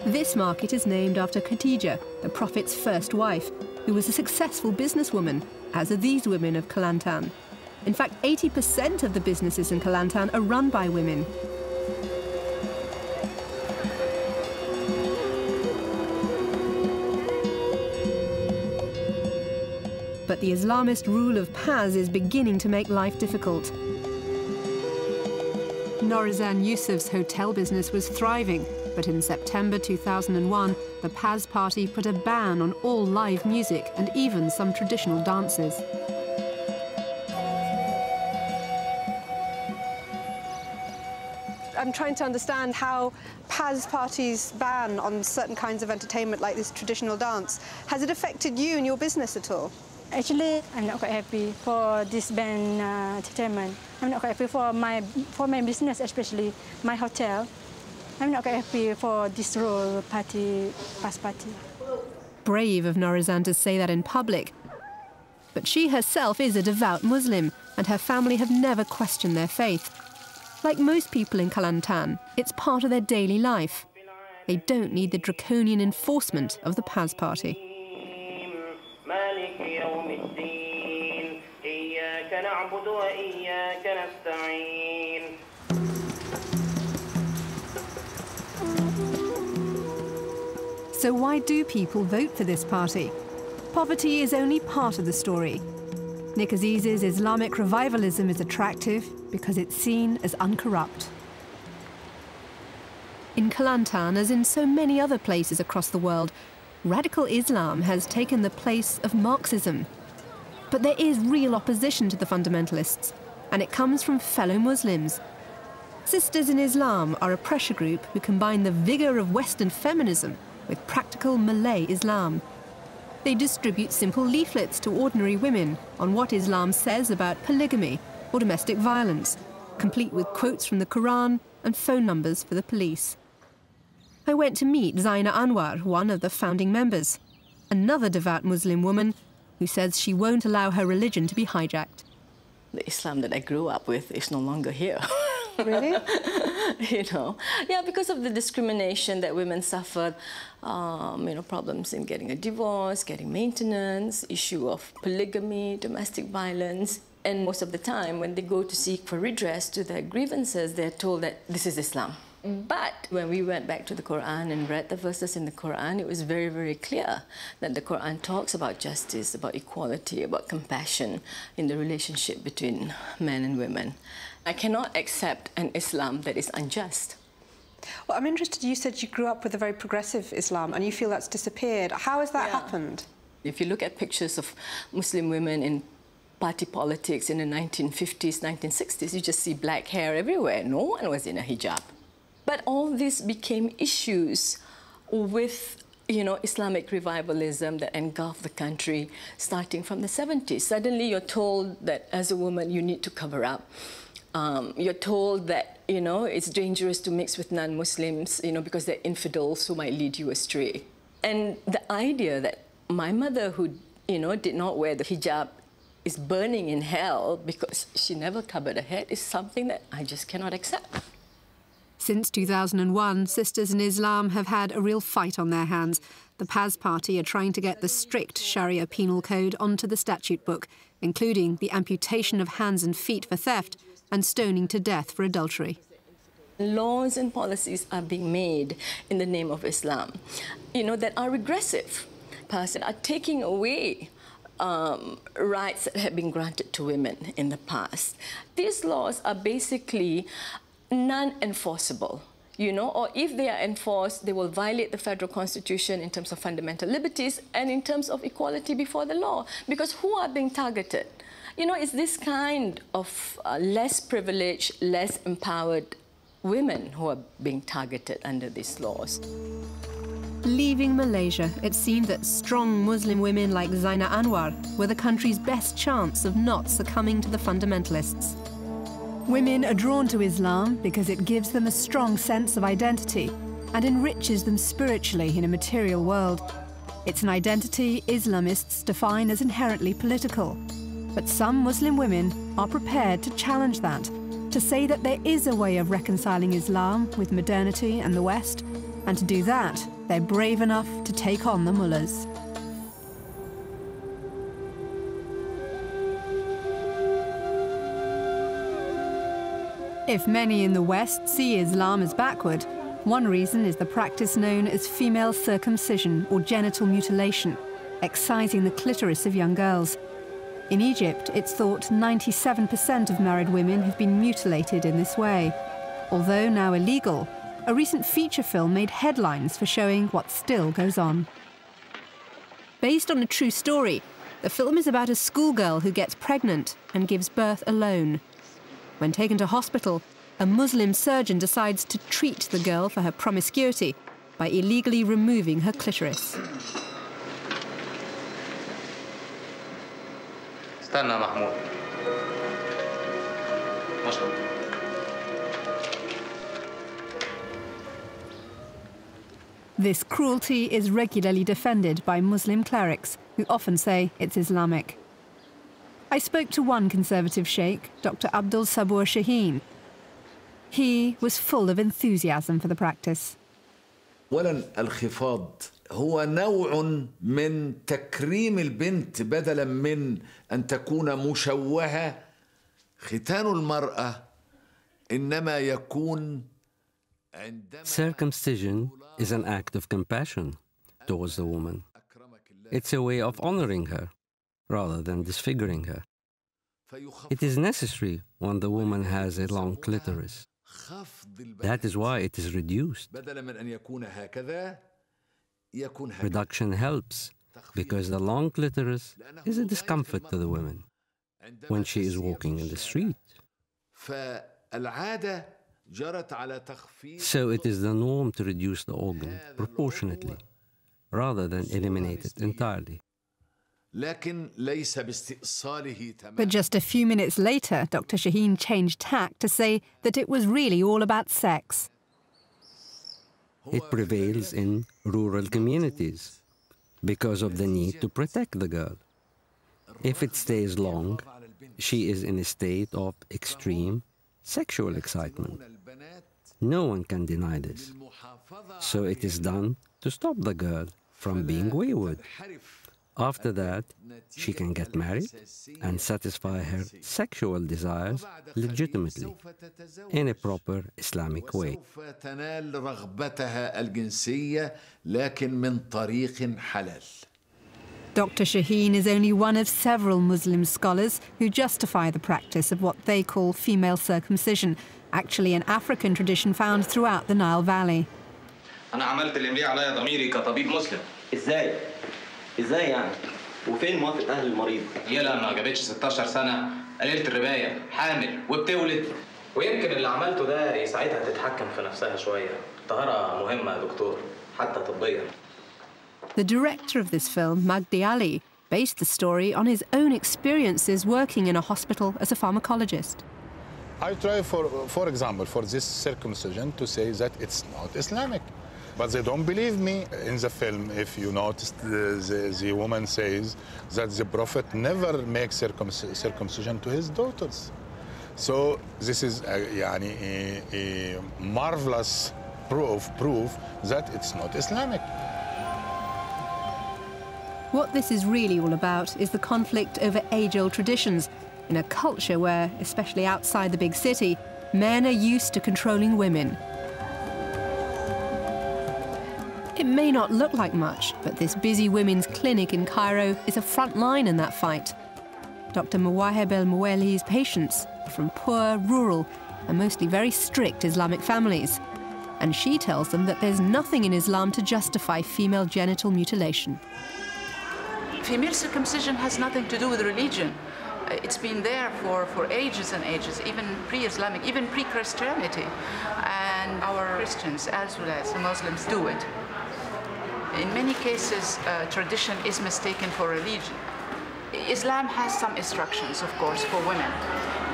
This market is named after Khadija, the Prophet's first wife, who was a successful businesswoman, as are these women of Kelantan. In fact, 80% of the businesses in Kelantan are run by women. But the Islamist rule of PAS is beginning to make life difficult. Norizan Yusuf's hotel business was thriving, but in September 2001, the PAS party put a ban on all live music and even some traditional dances. I'm trying to understand how PAS party's ban on certain kinds of entertainment like this traditional dance, has it affected you and your business at all? Actually, I'm not quite happy for this band uh, entertainment. I'm not quite happy for my for my business, especially my hotel. I'm not quite happy for this role party, PAS party. Brave of Norizan to say that in public. But she herself is a devout Muslim, and her family have never questioned their faith. Like most people in Kelantan, it's part of their daily life. They don't need the draconian enforcement of the PAS party. So why do people vote for this party? Poverty is only part of the story. Nik Aziz's Islamic revivalism is attractive because it's seen as uncorrupt. In Kelantan, as in so many other places across the world, radical Islam has taken the place of Marxism. But there is real opposition to the fundamentalists, and it comes from fellow Muslims. Sisters in Islam are a pressure group who combine the vigour of Western feminism with practical Malay Islam. They distribute simple leaflets to ordinary women on what Islam says about polygamy or domestic violence, complete with quotes from the Quran and phone numbers for the police. I went to meet Zainah Anwar, one of the founding members, another devout Muslim woman who says she won't allow her religion to be hijacked. The Islam that I grew up with is no longer here. (laughs) Really? (laughs) you know, yeah, because of the discrimination that women suffered, um, you know, problems in getting a divorce, getting maintenance, issue of polygamy, domestic violence. And most of the time, when they go to seek for redress to their grievances, they're told that this is Islam. But when we went back to the Quran and read the verses in the Quran, it was very, very clear that the Quran talks about justice, about equality, about compassion in the relationship between men and women. I cannot accept an Islam that is unjust. Well, I'm interested, you said you grew up with a very progressive Islam and you feel that's disappeared. How has that yeah. happened? If you look at pictures of Muslim women in party politics in the 1950s, 1960s, you just see black hair everywhere. No one was in a hijab. But all these became issues with you know, Islamic revivalism that engulfed the country starting from the 70s. Suddenly you're told that as a woman you need to cover up. Um, you're told that, you know, it's dangerous to mix with non-Muslims, you know, because they're infidels who might lead you astray. And the idea that my mother, who, you know, did not wear the hijab, is burning in hell because she never covered her head is something that I just cannot accept. Since 2001, Sisters in Islam have had a real fight on their hands. The PAS party are trying to get the strict Sharia penal code onto the statute book, including the amputation of hands and feet for theft and stoning to death for adultery. Laws and policies are being made in the name of Islam, you know, that are regressive, PAS are taking away um, rights that have been granted to women in the past. These laws are basically non-enforceable you know, or if they are enforced, they will violate the federal constitution in terms of fundamental liberties and in terms of equality before the law. Because who are being targeted? You know, it's this kind of uh, less privileged, less empowered women who are being targeted under these laws. Leaving Malaysia, it seemed that strong Muslim women like Zainah Anwar were the country's best chance of not succumbing to the fundamentalists. Women are drawn to Islam because it gives them a strong sense of identity and enriches them spiritually in a material world. It's an identity Islamists define as inherently political. But some Muslim women are prepared to challenge that, to say that there is a way of reconciling Islam with modernity and the West, and to do that, they're brave enough to take on the mullahs. If many in the West see Islam as backward, one reason is the practice known as female circumcision or genital mutilation, excising the clitoris of young girls. In Egypt, it's thought 97% of married women have been mutilated in this way. Although now illegal, a recent feature film made headlines for showing what still goes on. Based on a true story, the film is about a schoolgirl who gets pregnant and gives birth alone. When taken to hospital, a Muslim surgeon decides to treat the girl for her promiscuity by illegally removing her clitoris. This cruelty is regularly defended by Muslim clerics, who often say it's Islamic. I spoke to one conservative sheikh, Dr. Abdul Sabur Shaheen. He was full of enthusiasm for the practice. أولا الخفاض هو نوع من تكريم البنت بدلا من أن تكون مشوهة ختان المرأة إنما يكون Circumcision is an act of compassion. towards the woman. It's a way of honoring her rather than disfiguring her. It is necessary when the woman has a long clitoris. That is why it is reduced. Reduction helps because the long clitoris is a discomfort to the woman when she is walking in the street. So it is the norm to reduce the organ proportionately rather than eliminate it entirely. But just a few minutes later, Dr. Shaheen changed tack to say that it was really all about sex. It prevails in rural communities because of the need to protect the girl. If it stays long, she is in a state of extreme sexual excitement. No one can deny this. So it is done to stop the girl from being wayward. After that, she can get married and satisfy her sexual desires legitimately in a proper Islamic way. Dr. Shaheen is only one of several Muslim scholars who justify the practice of what they call female circumcision, actually an African tradition found throughout the Nile Valley. أنا عملت اللي مليه عليا ضميري كطبيب مسلم. إزاي؟ إزاي يعني؟ وفين موافقة أهل المريض؟ يلا ما جابتش 16 سنة قليلة الرباية حامل وبتولد ويمكن اللي عملته ده يساعدها تتحكم في نفسها شوية. الطهارة مهمة يا دكتور حتى طبيا. The director of this film, Magdi Ali, based the story on his own experiences working in a hospital as a pharmacologist. I try, for, for example, for this circumcision to say that it's not Islamic. But they don't believe me. In the film, if you notice, the, the, the woman says that the Prophet never makes circumcision to his daughters. So this is uh, a, a, a marvelous proof, proof that it's not Islamic. What this is really all about is the conflict over age-old traditions in a culture where, especially outside the big city, men are used to controlling women. It may not look like much, but this busy women's clinic in Cairo is a front line in that fight. Dr. Mawaheb El Mouelhy's patients are from poor, rural, and mostly very strict Islamic families. And she tells them that there's nothing in Islam to justify female genital mutilation. Female circumcision has nothing to do with religion. It's been there for, for ages and ages, even pre-Islamic, even pre-Christianity. And our Christians, as well as the Muslims, do it. In many cases, uh, tradition is mistaken for religion. Islam has some instructions, of course, for women,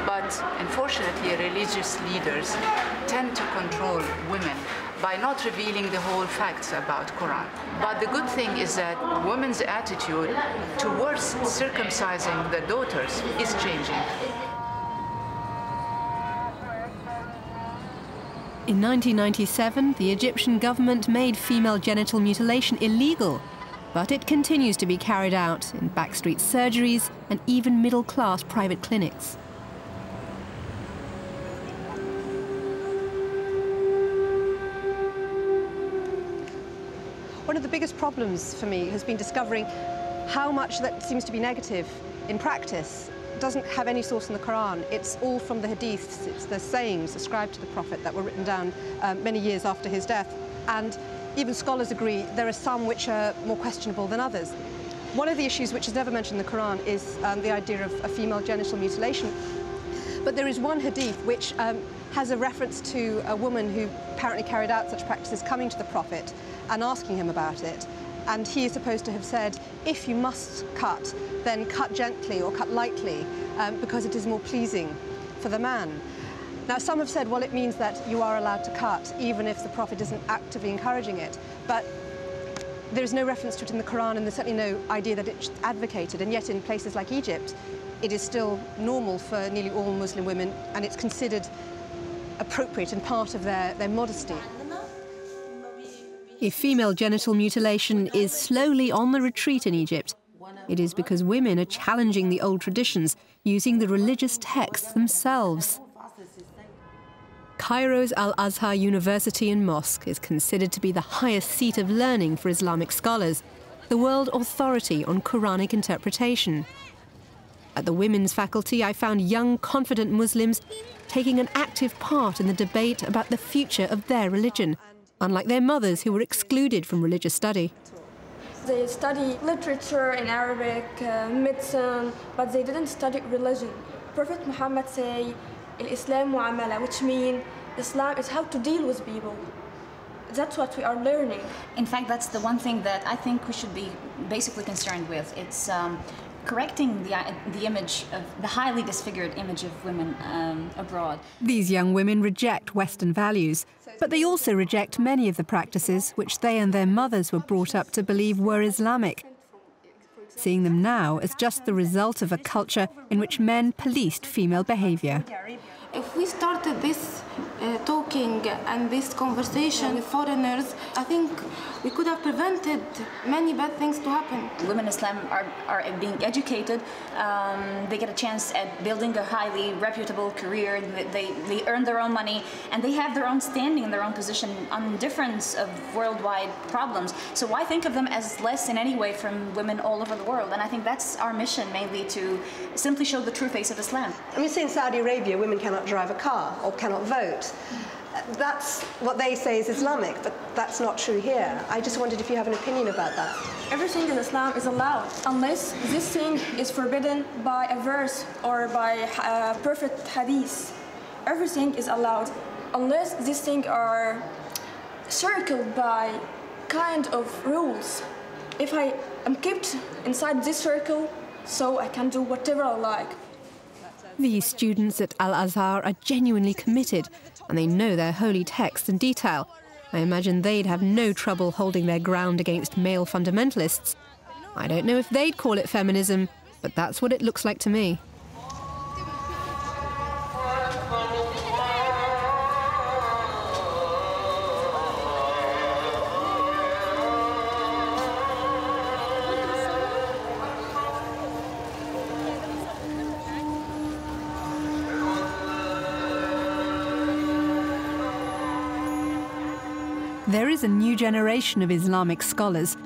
but unfortunately, religious leaders tend to control women by not revealing the whole facts about Quran. But the good thing is that women's attitude towards circumcising their daughters is changing. In 1997, the Egyptian government made female genital mutilation illegal, but it continues to be carried out in backstreet surgeries and even middle-class private clinics. One of the biggest problems for me has been discovering how much that seems to be negative in practice doesn't have any source in the Quran. It's all from the hadiths. It's the sayings ascribed to the Prophet that were written down um, many years after his death. And even scholars agree there are some which are more questionable than others. One of the issues which is never mentioned in the Quran is um, the idea of a female genital mutilation. But there is one hadith which um, has a reference to a woman who apparently carried out such practices coming to the Prophet and asking him about it and he is supposed to have said, if you must cut, then cut gently or cut lightly, um, because it is more pleasing for the man. Now, some have said, well, it means that you are allowed to cut, even if the Prophet isn't actively encouraging it. But there's no reference to it in the Quran, and there's certainly no idea that it's advocated. And yet, in places like Egypt, it is still normal for nearly all Muslim women, and it's considered appropriate and part of their, their modesty. If female genital mutilation is slowly on the retreat in Egypt, it is because women are challenging the old traditions using the religious texts themselves. Cairo's Al Azhar University and Mosque is considered to be the highest seat of learning for Islamic scholars, the world authority on Quranic interpretation. At the women's faculty, I found young, confident Muslims taking an active part in the debate about the future of their religion, unlike their mothers who were excluded from religious study. They study literature in Arabic, uh, medicine, but they didn't study religion. Prophet Muhammad say, Islam muamala, which means Islam is how to deal with people. That's what we are learning. In fact, that's the one thing that I think we should be basically concerned with. It's um, correcting the, the image of the highly disfigured image of women um, abroad. These young women reject Western values, but they also reject many of the practices which they and their mothers were brought up to believe were Islamic. Seeing them now as just the result of a culture in which men policed female behavior. If we started this uh, talking and this conversation with foreigners, I think we could have prevented many bad things to happen. Women in Islam are, are being educated. Um, they get a chance at building a highly reputable career. They, they earn their own money and they have their own standing and their own position on difference of worldwide problems. So why think of them as less in any way from women all over the world? And I think that's our mission mainly to simply show the true face of Islam. I mean, say in Saudi Arabia, women cannot drive a car or cannot vote. That's what they say is Islamic, but that's not true here. I just wondered if you have an opinion about that. Everything in Islam is allowed, unless this thing is forbidden by a verse or by a perfect hadith. Everything is allowed, unless these things are circled by kind of rules. If I am kept inside this circle, so I can do whatever I like. These students at Al Azhar are genuinely committed and they know their holy text in detail. I imagine they'd have no trouble holding their ground against male fundamentalists. I don't know if they'd call it feminism, but that's what it looks like to me. a new generation of Islamic scholars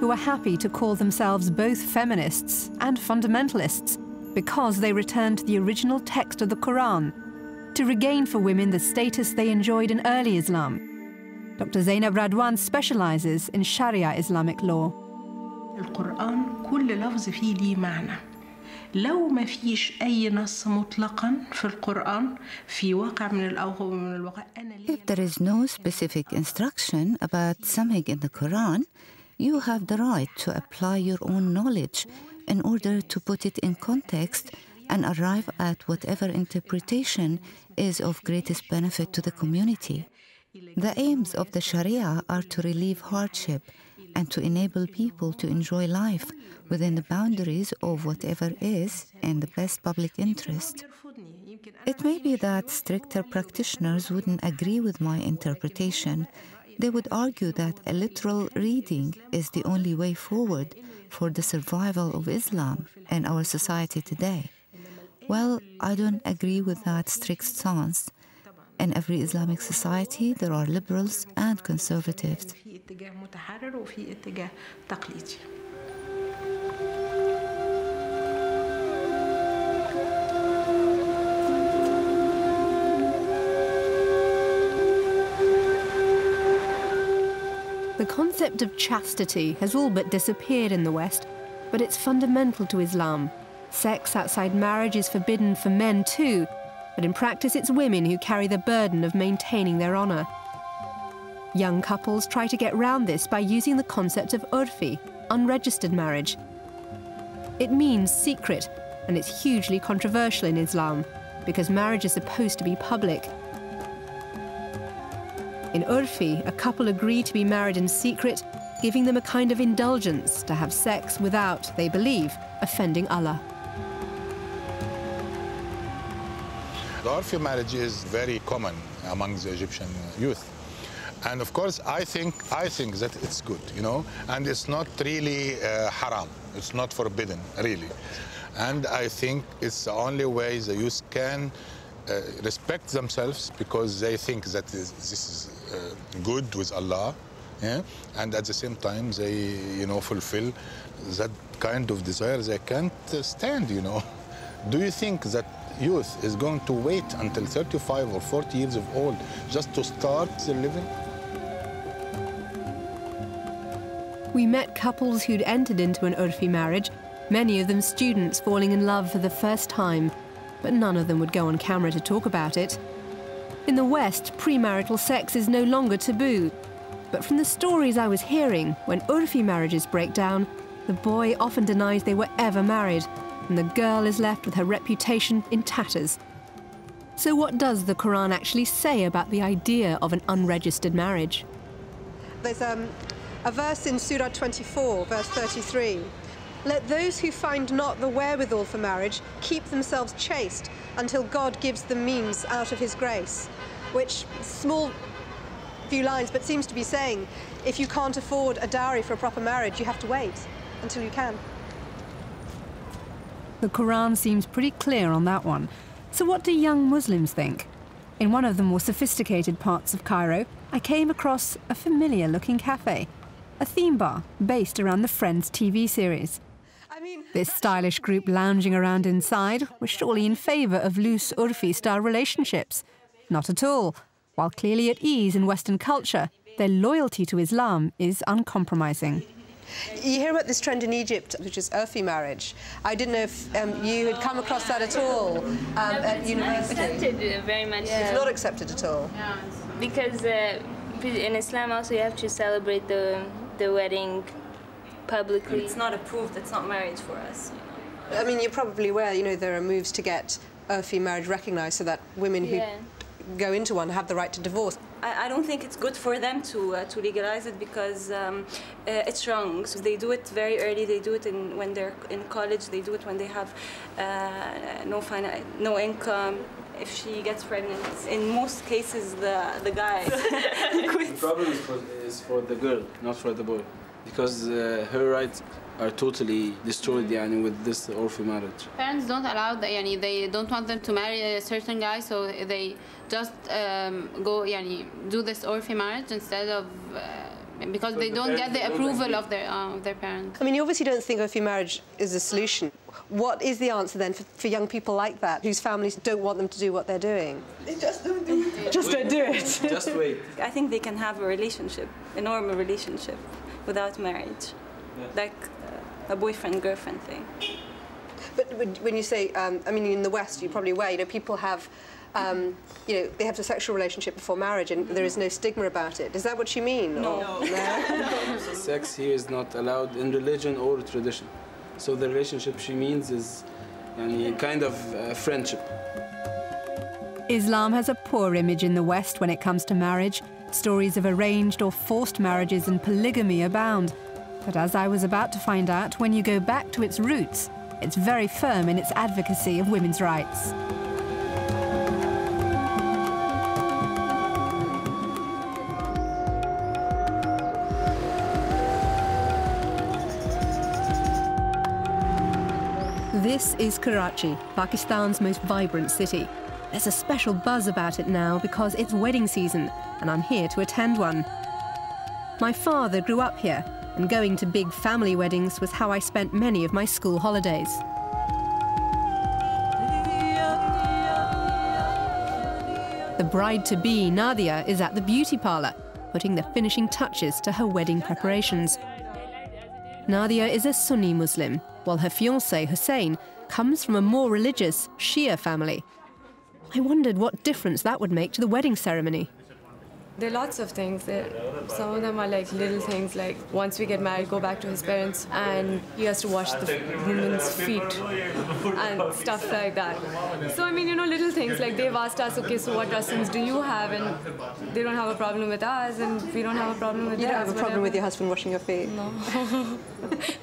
who are happy to call themselves both feminists and fundamentalists because they return to the original text of the Quran to regain for women the status they enjoyed in early Islam. Dr. Zainab Radwan specializes in Sharia Islamic law. القرآن كل لفظ فيه ليه معنى لو ما فيش أي نص مطلقا في القرآن في واقع من من الواقع أنا if there is no specific instruction about something in the Quran, you have the right to apply your own knowledge in order to put it in context and arrive at whatever interpretation is of greatest benefit to the community. The aims of the Sharia are to relieve hardship and to enable people to enjoy life within the boundaries of whatever is in the best public interest. It may be that stricter practitioners wouldn't agree with my interpretation. They would argue that a literal reading is the only way forward for the survival of Islam in our society today. Well, I don't agree with that strict stance. In every Islamic society, there are liberals and conservatives. The concept of chastity has all but disappeared in the West, but it's fundamental to Islam. Sex outside marriage is forbidden for men too, but in practice it's women who carry the burden of maintaining their honour. Young couples try to get round this by using the concept of urfi, unregistered marriage. It means secret, and it's hugely controversial in Islam, because marriage is supposed to be public. In Urfi, a couple agree to be married in secret, giving them a kind of indulgence to have sex without, they believe, offending Allah. The Urfi marriage is very common among the Egyptian youth. And of course, I think, I think that it's good, you know, and it's not really uh, haram. It's not forbidden, really. And I think it's the only way the youth can uh, respect themselves because they think that this, this is good with Allah, yeah? and at the same time they, you know, fulfill that kind of desire they can't uh, stand, you know. Do you think that youth is going to wait until 35 or 40 years of old just to start their living? We met couples who'd entered into an Urfi marriage, many of them students falling in love for the first time, but none of them would go on camera to talk about it. In the West, premarital sex is no longer taboo. But from the stories I was hearing, when Urfi marriages break down, the boy often denies they were ever married, and the girl is left with her reputation in tatters. So, what does the Quran actually say about the idea of an unregistered marriage? There's um, a verse in Surah 24, verse 33. Let those who find not the wherewithal for marriage keep themselves chaste until God gives them means out of his grace. Which, small few lines, but seems to be saying if you can't afford a dowry for a proper marriage, you have to wait until you can. The Quran seems pretty clear on that one. So, what do young Muslims think? In one of the more sophisticated parts of Cairo, I came across a familiar looking cafe, a theme bar based around the Friends TV series. This stylish group lounging around inside was surely in favour of loose Urfi style relationships. Not at all. While clearly at ease in Western culture, their loyalty to Islam is uncompromising. You hear about this trend in Egypt, which is Urfi marriage. I didn't know if um, you had come across that at all um, no, at university. Not accepted uh, very much. It's not accepted at all. Because uh, in Islam also you have to celebrate the the wedding publicly. It's not approved. It's not marriage for us. You know? I mean, you're probably aware. You know, there are moves to get Urfi marriage recognised so that women who Yeah. go into one have the right to divorce. I, I don't think it's good for them to uh, to legalize it because um, uh, it's wrong. So they do it very early. They do it in, when they're in college. They do it when they have uh, no fina- no income. If she gets pregnant, in most cases the the guy (laughs) (laughs) The problem is for, is for the girl, not for the boy, because uh, her rights are totally destroyed mm-hmm. Yani, with this Urfi marriage. Parents don't allow the, they don't want them to marry a certain guy so they just um, go Yani do this Urfi marriage instead of uh, because they the don't get the don't approval agree. of their uh, their parents. I mean, you obviously don't think Urfi marriage is a solution. What is the answer then for, for, young people like that, whose families don't want them to do what they're doing? They just don't do it. just don't do it. just wait. (laughs) I think they can have a relationship, a normal relationship without marriage, yes. like uh, a boyfriend girlfriend thing. But when you say, um, I mean, in the West, you probably were, you know, people have. Um, you know, they have a sexual relationship before marriage and there is no stigma about it. Is that what you mean? No. no. no. (laughs) Sex here is not allowed in religion or tradition. So the relationship she means is any kind of uh, friendship. Islam has a poor image in the West when it comes to marriage, Stories of arranged or forced marriages and polygamy abound. But as I was about to find out, when you go back to its roots, it's very firm in its advocacy of women's rights. This is Karachi, Pakistan's most vibrant city. There's a special buzz about it now because it's wedding season, and I'm here to attend one. My father grew up here, and going to big family weddings was how I spent many of my school holidays. The bride to be, Nadia, is at the beauty parlour, putting the finishing touches to her wedding preparations. Nadia is a Sunni Muslim, while her fiancé, Hussein, comes from a more religious Shia family. I wondered what difference that would make to the wedding ceremony. There are lots of things. There, some of them are like little things, like once we get married, go back to his parents, and he has to wash the woman's feet and stuff like that. So I mean, you know, little things like they've asked us, okay, so what customs do you have, and they don't have a problem with us, and we don't have a problem with You don't have a problem whatever. with your husband washing your feet? No. (laughs)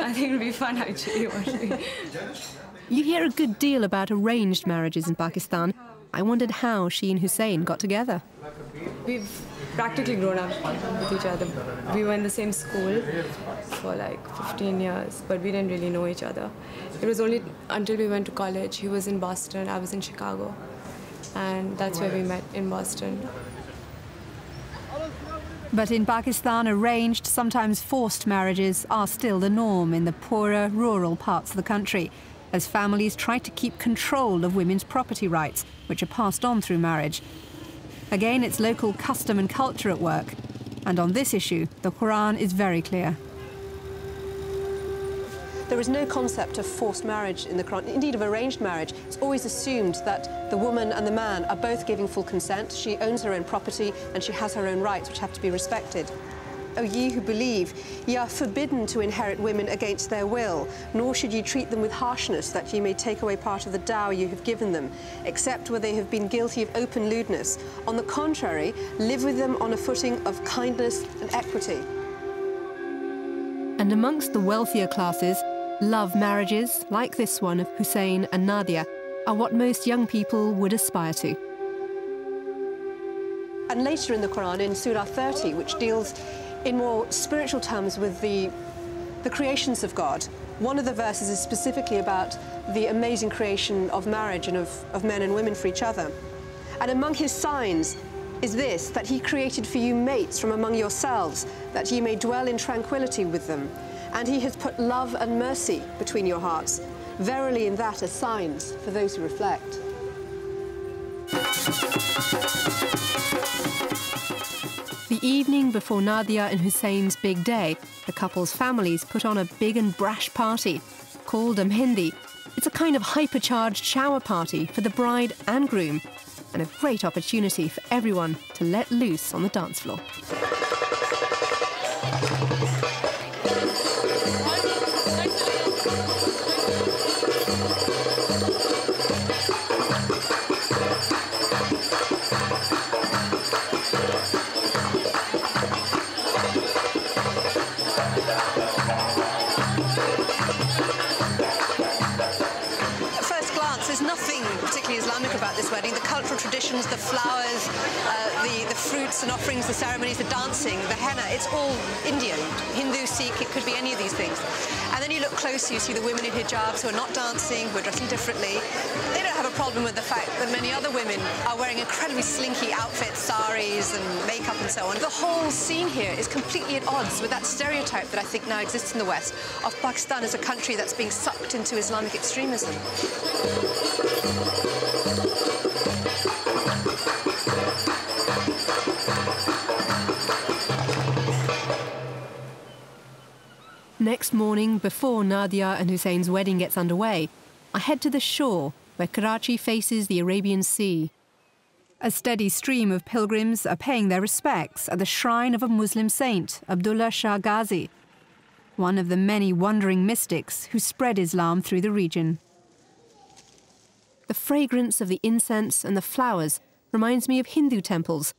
I think it'll be fun actually. washing. You hear a good deal about arranged marriages in Pakistan. I wondered how she and Hussein got together. We've practically grown up with each other. We were in the same school for like 15 years, but we didn't really know each other. It was only until we went to college. He was in Boston, I was in Chicago. and that's where we met in Boston. But in Pakistan, arranged, sometimes forced marriages are still the norm in the poorer, rural parts of the country, as families try to keep control of women's property rights, which are passed on through marriage. Again, it's local custom and culture at work. And on this issue, the Quran is very clear. There is no concept of forced marriage in the Quran, indeed of arranged marriage. It's always assumed that the woman and the man are both giving full consent. She owns her own property and she has her own rights, which have to be respected. O ye who believe, ye are forbidden to inherit women against their will, nor should ye treat them with harshness, that ye may take away part of the dower you have given them, except where they have been guilty of open lewdness. On the contrary, live with them on a footing of kindness and equity. And amongst the wealthier classes, love marriages, like this one of Hussein and Nadia, are what most young people would aspire to. And later in the Quran, in Surah 30, which deals in more spiritual terms with the, the creations of God, one of the verses is specifically about the amazing creation of marriage and of, of men and women for each other. And among his signs is this, that he created for you mates from among yourselves, that ye may dwell in tranquility with them. And he has put love and mercy between your hearts. Verily in that are signs for those who reflect. The evening before Nadia and Hussein's big day, the couple's families put on a big and brash party called a Mehndi. It's a kind of hypercharged shower party for the bride and groom, and a great opportunity for everyone to let loose on the dance floor. Traditions, the flowers, uh, the, the fruits and offerings, the ceremonies, the dancing, the henna, it's all Indian. Hindu, Sikh, it could be any of these things. And then you look closer, you see the women in hijabs who are not dancing, who are dressing differently. They don't have a problem with the fact that many other women are wearing incredibly slinky outfits, saris and makeup and so on. The whole scene here is completely at odds with that stereotype that I think now exists in the West of Pakistan as a country that's being sucked into Islamic extremism. Next morning, before Nadia and Hussein's wedding gets underway, I head to the shore where Karachi faces the Arabian Sea. A steady stream of pilgrims are paying their respects at the shrine of a Muslim saint, Abdullah Shah Ghazi, one of the many wandering mystics who spread Islam through the region. The fragrance of the incense and the flowers reminds me of Hindu temples,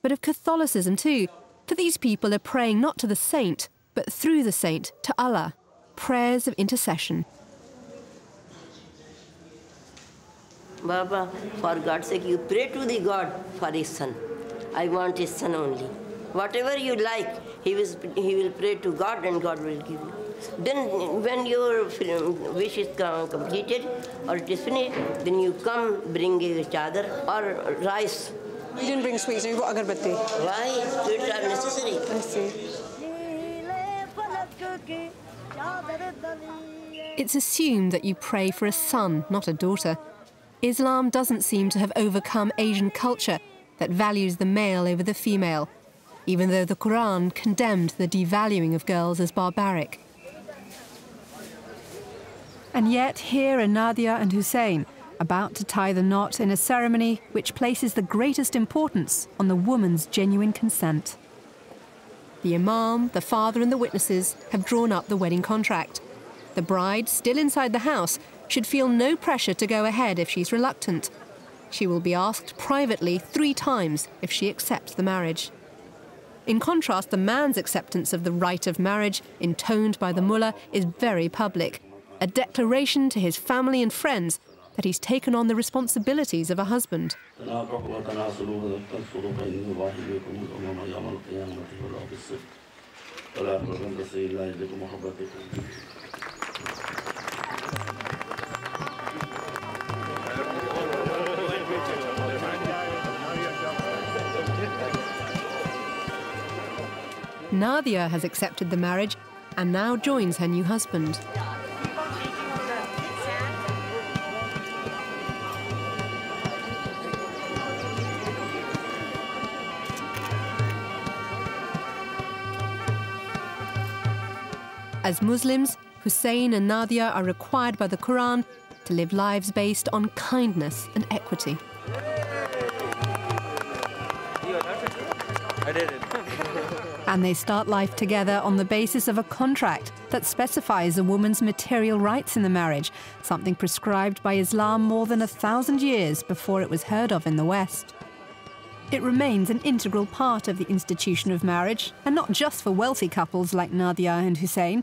but of Catholicism too, for these people are praying not to the saint, but through the saint to Allah, prayers of intercession. Baba, for God's sake, you pray to the God for his son. I want his son only. Whatever you like, he will, he will pray to God and God will give you. Then when your wish is completed or it is finished, then you come bring a chadar or rice. You didn't bring sweets, you brought agarbatti. Why? Sweets are necessary. I see. It's assumed that you pray for a son, not a daughter. Islam doesn't seem to have overcome Asian culture that values the male over the female, even though the Quran condemned the devaluing of girls as barbaric. And yet, here are Nadia and Hussein, about to tie the knot in a ceremony which places the greatest importance on the woman's genuine consent. The Imam, the father, and the witnesses have drawn up the wedding contract. The bride, still inside the house, should feel no pressure to go ahead if she's reluctant. She will be asked privately three times if she accepts the marriage. In contrast, the man's acceptance of the rite of marriage, intoned by the mullah, is very public, a declaration to his family and friends that he's taken on the responsibilities of a husband. Nadia has accepted the marriage and now joins her new husband. As Muslims, Hussein and Nadia are required by the Quran to live lives based on kindness and equity. And they start life together on the basis of a contract that specifies a woman's material rights in the marriage, something prescribed by Islam more than a thousand years before it was heard of in the West. It remains an integral part of the institution of marriage, and not just for wealthy couples like Nadia and Hussein.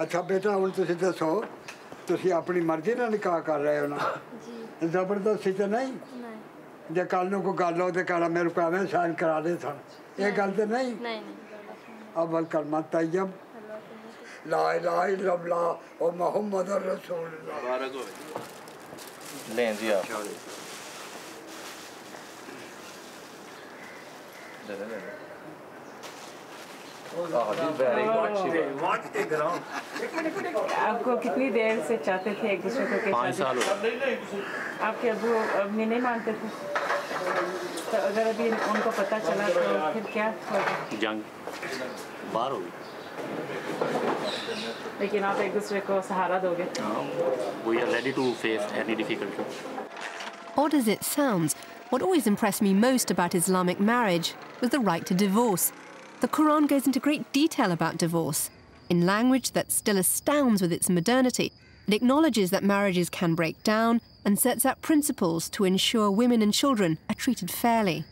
अच्छा बेटा हम तुम दसो ती अपनी मर्ज़ी ना निकाह कर रहे हो ना? ज़बरदस्ती तो नहीं? जो कल को गल कहना मेरे को एवं साइन करा दे सन। ये गल तो नहीं? अबल कर मत आई ला आपको कितनी देर से चाहते थे एक दूसरे को पाँच साल आपके अबू अम्मी नहीं मानते थे तो अगर अभी उनको पता चला तो फिर क्या होगा जंग बाहर होगी लेकिन आप एक दूसरे को सहारा दोगे We are ready to face any difficulty. Odd as it sounds, what always impressed me most about Islamic marriage was the right to divorce. The Quran goes into great detail about divorce. In language that still astounds with its modernity, it acknowledges that marriages can break down and sets out principles to ensure women and children are treated fairly.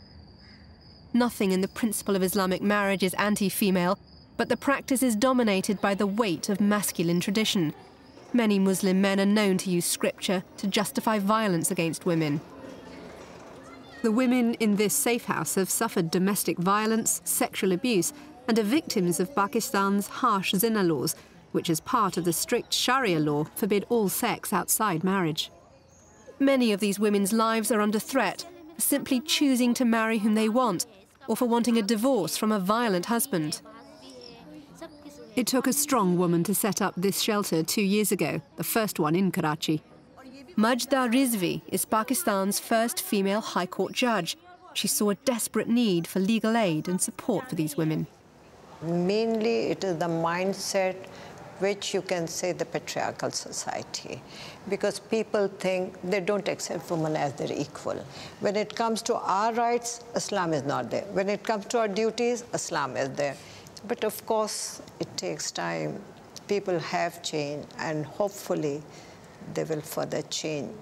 Nothing in the principle of Islamic marriage is anti female, but the practice is dominated by the weight of masculine tradition. Many Muslim men are known to use scripture to justify violence against women. The women in this safe house have suffered domestic violence, sexual abuse, and are victims of Pakistan's harsh zina laws, which, as part of the strict Sharia law, forbid all sex outside marriage. Many of these women's lives are under threat simply choosing to marry whom they want or for wanting a divorce from a violent husband. It took a strong woman to set up this shelter two years ago, the first one in Karachi. Majda Rizvi is Pakistan's first female High Court judge. She saw a desperate need for legal aid and support for these women. Mainly, it is the mindset which you can say the patriarchal society because people think they don't accept women as their equal. When it comes to our rights, Islam is not there. When it comes to our duties, Islam is there. But of course, it takes time. People have changed, and hopefully, they will further change.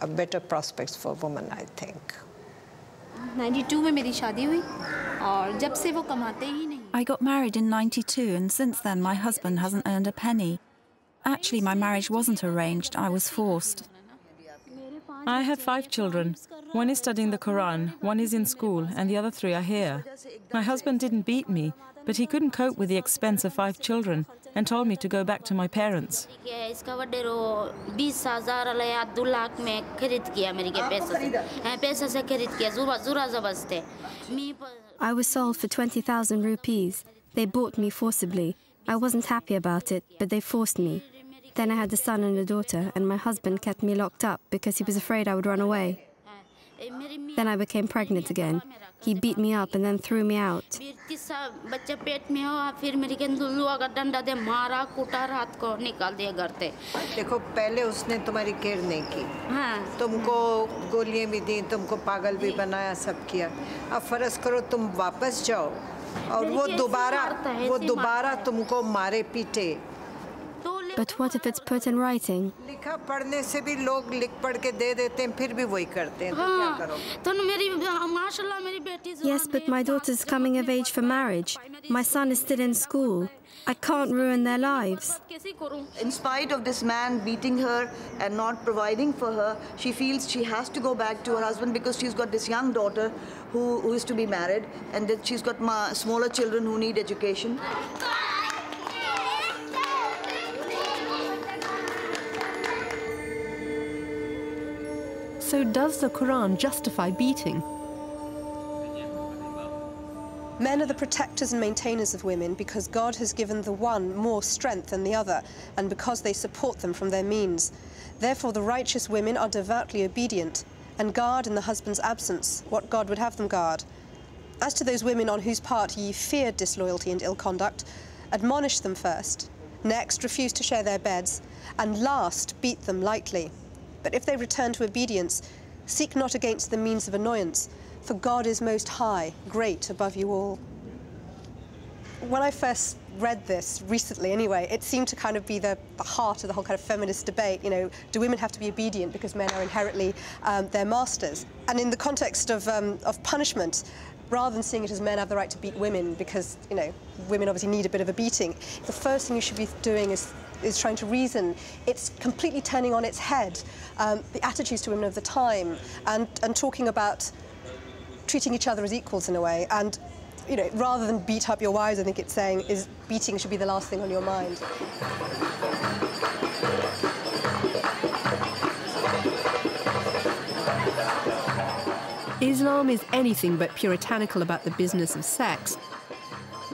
A better prospects for women, I think. 92 में मेरी शादी हुई और जब से वो कमाते ही नहीं I got married in 92, and since then, my husband hasn't earned a penny. Actually, my marriage wasn't arranged, I was forced. I have five children. One is studying the Quran, one is in school, and the other three are here. My husband didn't beat me, but he couldn't cope with the expense of five children and told me to go back to my parents. I was sold for 20,000 rupees. They bought me forcibly. I wasn't happy about it, but they forced me. Then I had a son and a daughter, and my husband kept me locked up because he was afraid I would run away. Then I became pregnant again. He beat me up and then threw me out. देखो पहले उसने तुम्हारी care नहीं की। हाँ। तुमको गोलियाँ भी दी तुमको पागल भी बनाया सब किया। अब फ़र्ज़ करो तुम वापस जाओ। और वो दोबारा वो दोबारा तुमको मारे पीटे। But what if it's put in writing? लिखा पढ़ने से भी लोग लिख पढ़ के दे देते हैं फिर भी वही करते हैं तो क्या करो Yes, but my daughter's coming of age for marriage. My son is still in school. I can't ruin their lives. In spite of this man beating her and not providing for her, she feels she has to go back to her husband because she's got this young daughter who, who is to be married and that she's got ma- smaller children who need education. So, does the Quran justify beating? Men are the protectors and maintainers of women because God has given the one more strength than the other, and because they support them from their means. Therefore, the righteous women are devoutly obedient and guard in the husband's absence what God would have them guard. As to those women on whose part ye fear disloyalty and ill conduct, admonish them first, next refuse to share their beds, and last beat them lightly. But if they return to obedience, seek not against the means of annoyance, for God is most high, great above you all. When I first read this recently anyway, it seemed to kind of be the, the heart of the whole kind of feminist debate. You know, do women have to be obedient because men are inherently um, their masters? And in the context of, um, of punishment, rather than seeing it as men have the right to beat women because, you know, women obviously need a bit of a beating, the first thing you should be doing is is trying to reason, it's completely turning on its head um, the attitudes to women of the time and, and talking about treating each other as equals in a way. And you know, rather than beat up your wives, I think it's saying is beating should be the last thing on your mind. Islam is anything but puritanical about the business of sex.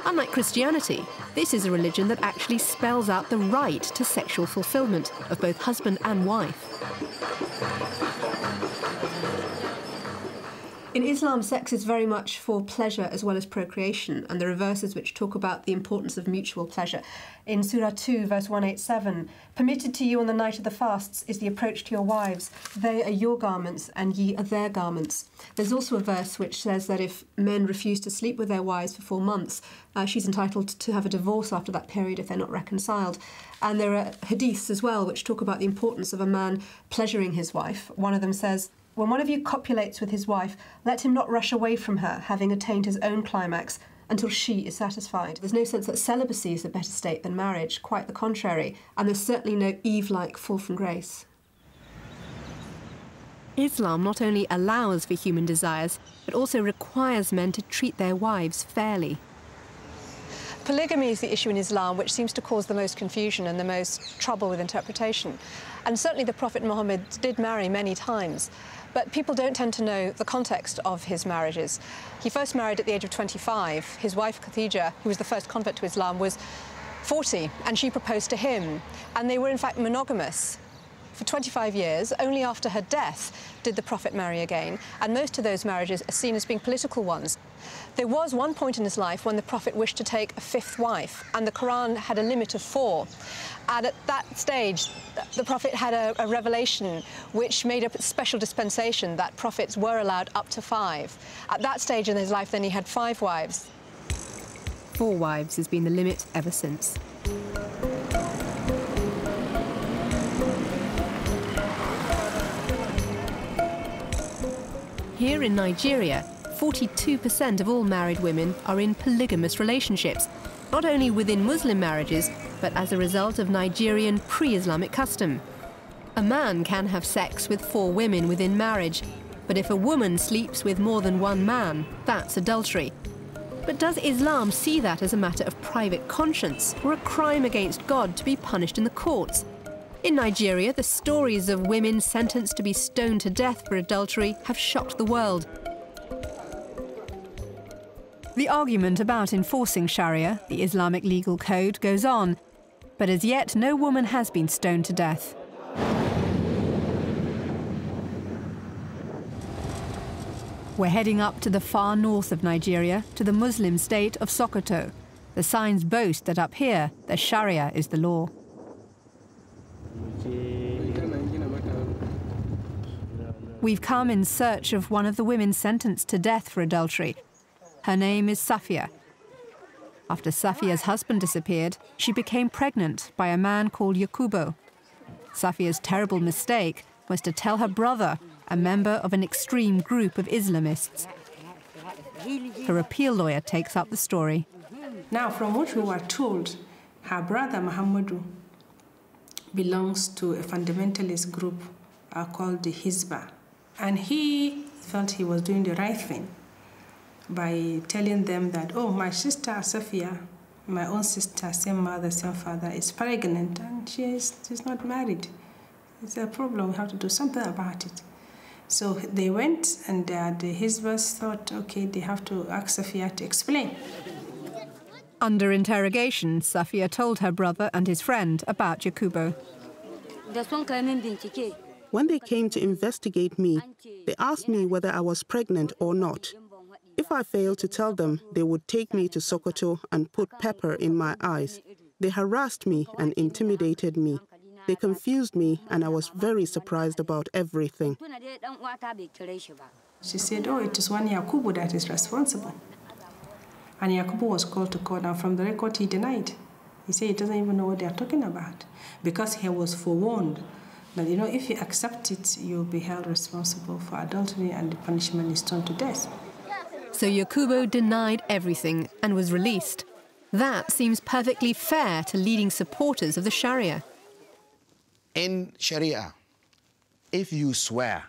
Unlike Christianity, this is a religion that actually spells out the right to sexual fulfillment of both husband and wife. In Islam, sex is very much for pleasure as well as procreation, and there are verses which talk about the importance of mutual pleasure. In Surah 2, verse 187, permitted to you on the night of the fasts is the approach to your wives. They are your garments, and ye are their garments. There's also a verse which says that if men refuse to sleep with their wives for four months, uh, she's entitled to have a divorce after that period if they're not reconciled. And there are hadiths as well which talk about the importance of a man pleasuring his wife. One of them says, when one of you copulates with his wife, let him not rush away from her, having attained his own climax, until she is satisfied. There's no sense that celibacy is a better state than marriage, quite the contrary, and there's certainly no Eve like fall from grace. Islam not only allows for human desires, but also requires men to treat their wives fairly. Polygamy is the issue in Islam which seems to cause the most confusion and the most trouble with interpretation. And certainly the Prophet Muhammad did marry many times. But people don't tend to know the context of his marriages. He first married at the age of 25. His wife, Khadija, who was the first convert to Islam, was 40, and she proposed to him. And they were, in fact, monogamous for 25 years. Only after her death did the Prophet marry again, and most of those marriages are seen as being political ones. There was one point in his life when the Prophet wished to take a fifth wife, and the Quran had a limit of four. And at that stage, the Prophet had a, a revelation which made a special dispensation that prophets were allowed up to five. At that stage in his life, then he had five wives. Four wives has been the limit ever since. Here in Nigeria, 42% of all married women are in polygamous relationships, not only within Muslim marriages, but as a result of Nigerian pre Islamic custom. A man can have sex with four women within marriage, but if a woman sleeps with more than one man, that's adultery. But does Islam see that as a matter of private conscience or a crime against God to be punished in the courts? In Nigeria, the stories of women sentenced to be stoned to death for adultery have shocked the world. The argument about enforcing Sharia, the Islamic legal code, goes on, but as yet no woman has been stoned to death. We're heading up to the far north of Nigeria, to the Muslim state of Sokoto. The signs boast that up here, the Sharia is the law. We've come in search of one of the women sentenced to death for adultery. Her name is Safia. After Safia's husband disappeared, she became pregnant by a man called Yakubu. Safia's terrible mistake was to tell her brother, a member of an extreme group of Islamists. Her appeal lawyer takes up the story. Now, from what we were told, her brother Muhammadu belongs to a fundamentalist group uh, called the Hizbah. And he felt he was doing the right thing by telling them that, oh, my sister Safia, my own sister, same mother, same father, is pregnant and she is, she's not married. It's a problem, we have to do something about it. So they went and uh, the Hizbahs thought, okay, they have to ask Safia to explain. Under interrogation, Safia told her brother and his friend about Yakubu. When they came to investigate me, they asked me whether I was pregnant or not. If I failed to tell them, they would take me to Sokoto and put pepper in my eyes. They harassed me and intimidated me. They confused me, and I was very surprised about everything. She said, Oh, it is one Yakubu that is responsible. And Yakubu was called to court, and from the record, he denied. He said he doesn't even know what they are talking about because he was forewarned that, you know, if you accept it, you'll be held responsible for adultery and the punishment is turned to death. So Yakubu denied everything and was released. That seems perfectly fair to leading supporters of the Sharia. In Sharia, if you swear,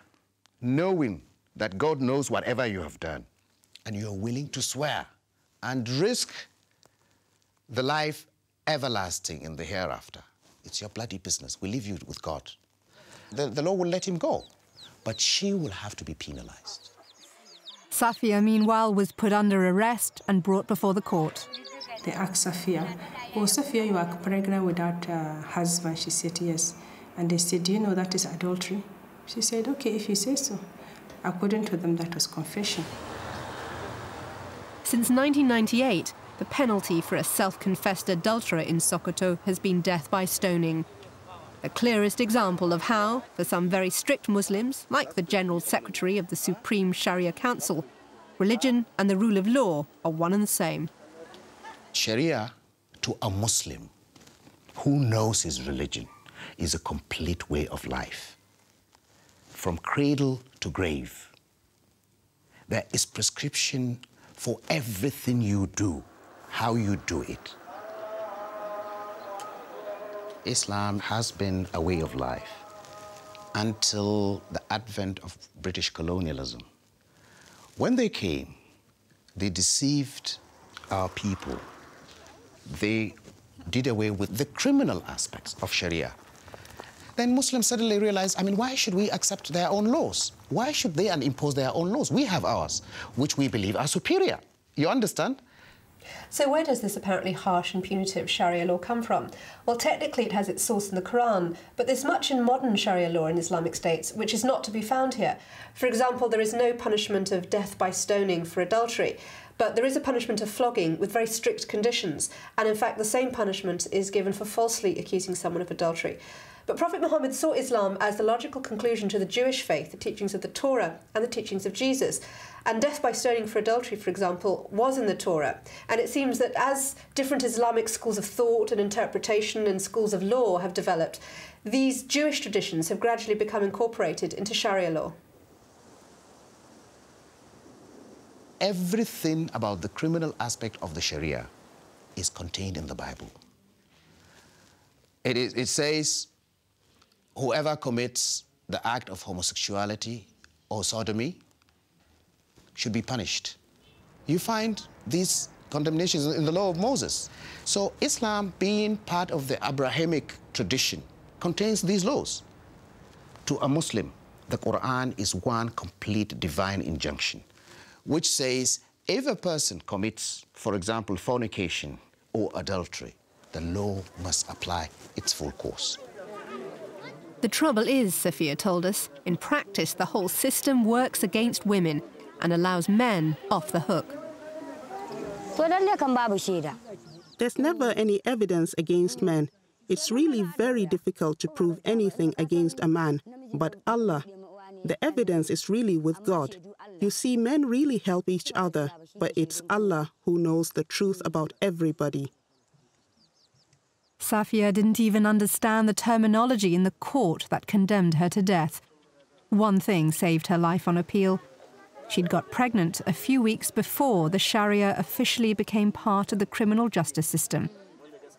knowing that God knows whatever you have done, and you're willing to swear and risk the life everlasting in the hereafter, it's your bloody business. We leave you with God. The, the law will let him go, but she will have to be penalized. Safia, meanwhile, was put under arrest and brought before the court. They asked Safia, Oh, Safia, you are pregnant without a husband. She said, Yes. And they said, Do you know that is adultery? She said, Okay, if you say so. According to them, that was confession. Since 1998, the penalty for a self confessed adulterer in Sokoto has been death by stoning. The clearest example of how, for some very strict Muslims, like the General Secretary of the Supreme Sharia Council, religion and the rule of law are one and the same. Sharia to a Muslim who knows his religion is a complete way of life. From cradle to grave, there is prescription for everything you do, how you do it. Islam has been a way of life until the advent of British colonialism. When they came, they deceived our people. They did away with the criminal aspects of Sharia. Then Muslims suddenly realized, I mean, why should we accept their own laws? Why should they impose their own laws? We have ours, which we believe are superior. You understand? So, where does this apparently harsh and punitive Sharia law come from? Well, technically, it has its source in the Quran, but there's much in modern Sharia law in Islamic states which is not to be found here. For example, there is no punishment of death by stoning for adultery, but there is a punishment of flogging with very strict conditions, and in fact, the same punishment is given for falsely accusing someone of adultery. But Prophet Muhammad saw Islam as the logical conclusion to the Jewish faith, the teachings of the Torah, and the teachings of Jesus. And death by stoning for adultery, for example, was in the Torah. And it seems that as different Islamic schools of thought and interpretation and schools of law have developed, these Jewish traditions have gradually become incorporated into Sharia law. Everything about the criminal aspect of the Sharia is contained in the Bible. It, is, it says, whoever commits the act of homosexuality or sodomy should be punished. You find these condemnations in the law of Moses. So Islam, being part of the Abrahamic tradition, contains these laws. To a Muslim, the Quran is one complete divine injunction, which says if a person commits, for example, fornication or adultery, the law must apply its full course. The trouble is, Safia told us, in practice, the whole system works against women and allows men off the hook. There's never any evidence against men. It's really very difficult to prove anything against a man. But Allah, the evidence is really with God. You see, men really help each other, but it's Allah who knows the truth about everybody. Safia didn't even understand the terminology in the court that condemned her to death. One thing saved her life on appeal. She'd got pregnant a few weeks before the Sharia officially became part of the criminal justice system.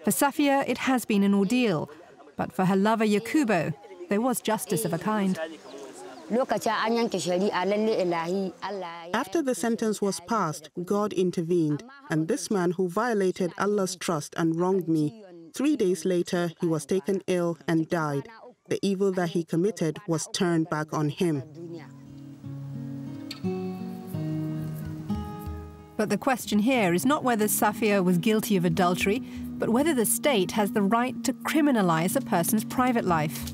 For Safia, it has been an ordeal, but for her lover Yakubu, there was justice of a kind. After the sentence was passed, God intervened, and this man who violated Allah's trust and wronged me, three days later he was taken ill and died. The evil that he committed was turned back on him. But the question here is not whether Safia was guilty of adultery, but whether the state has the right to criminalize a person's private life.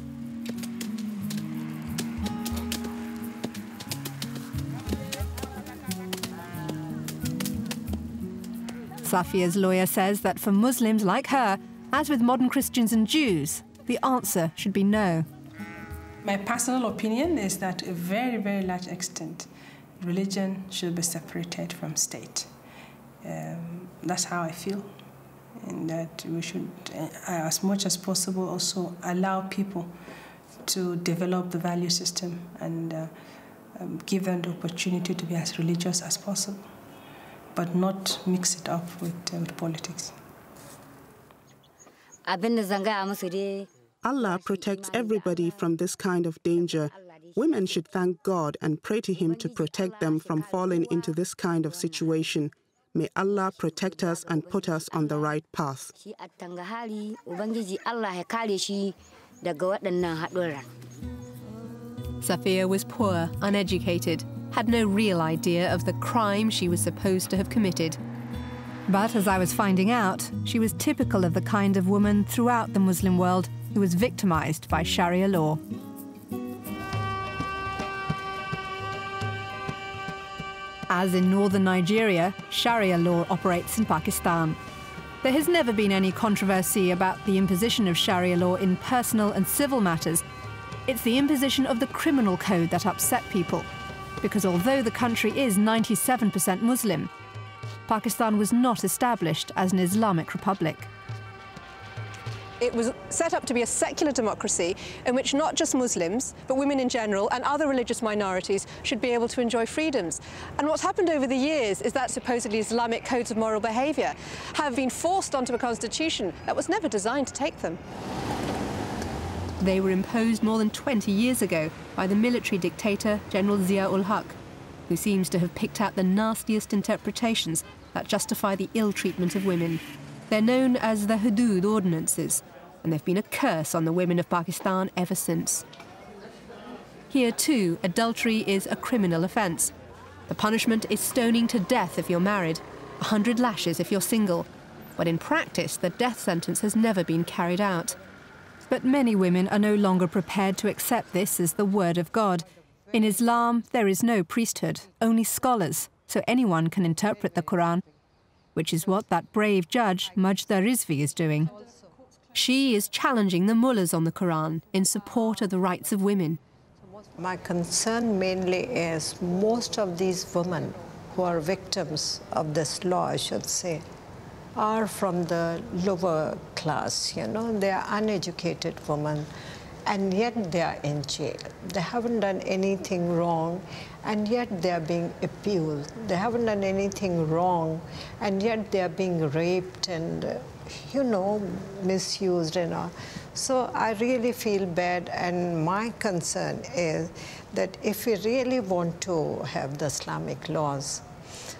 Safia's lawyer says that for Muslims like her, as with modern Christians and Jews, the answer should be no. My personal opinion is that to a very, very large extent, religion should be separated from state. Um, that's how I feel, and that we should, uh, as much as possible, also allow people to develop the value system and uh, um, give them the opportunity to be as religious as possible but not mix it up with, uh, with politics. Allah protects everybody from this kind of danger. Women should thank God and pray to Him to protect them from falling into this kind of situation. May Allah protect us and put us on the right path. Safia was poor, uneducated, had no real idea of the crime she was supposed to have committed. But as I was finding out, she was typical of the kind of woman throughout the Muslim world who was victimized by Sharia law. As in northern Nigeria, Sharia law operates in Pakistan. There has never been any controversy about the imposition of Sharia law in personal and civil matters. It's the imposition of the criminal code that upset people because although the country is 97% Muslim, Pakistan was not established as an Islamic republic. It was set up to be a secular democracy in which not just Muslims, but women in general and other religious minorities should be able to enjoy freedoms. And what's happened over the years is that supposedly Islamic codes of moral behaviour have been forced onto a constitution that was never designed to take them. They were imposed more than 20 years ago by the military dictator General Zia-ul Haq, who seems to have picked out the nastiest interpretations that justify the ill treatment of women. They're known as the Hudud Ordinances, and they've been a curse on the women of Pakistan ever since. Here, too, adultery is a criminal offence. The punishment is stoning to death if you're married, a hundred lashes if you're single. But in practice, the death sentence has never been carried out. But many women are no longer prepared to accept this as the word of God. In Islam, there is no priesthood, only scholars, so anyone can interpret the Quran, which is what that brave judge, Majda Rizvi, is doing. She is challenging the mullahs on the Quran in support of the rights of women. My concern mainly is most of these women who are victims of this law, I should say, are from the lower class, you know, they are uneducated women, and yet they are in jail. They haven't done anything wrong, and yet they are being abused. They haven't done anything wrong, and yet they are being raped and, uh, you know, misused and all. So I really feel bad, and my concern is that if we really want to have the Islamic laws,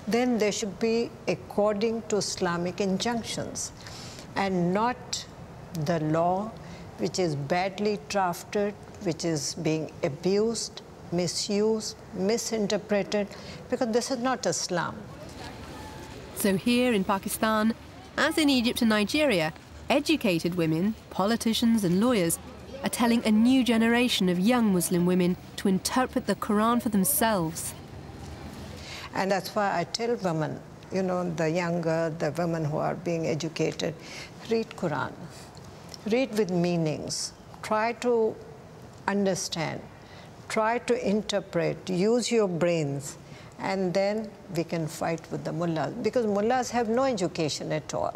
then they should be according to Islamic injunctions and not the law which is badly drafted, which is being abused, misused, misinterpreted, because this is not Islam. So here in Pakistan, as in Egypt and Nigeria, educated women, politicians and lawyers are telling a new generation of young Muslim women to interpret the Quran for themselves. And that's why I tell women, you know, the younger, the women who are being educated, read Quran. Read with meanings. Try to understand. Try to interpret. Use your brains. and then we can fight with the mullahs because mullahs have no education at all.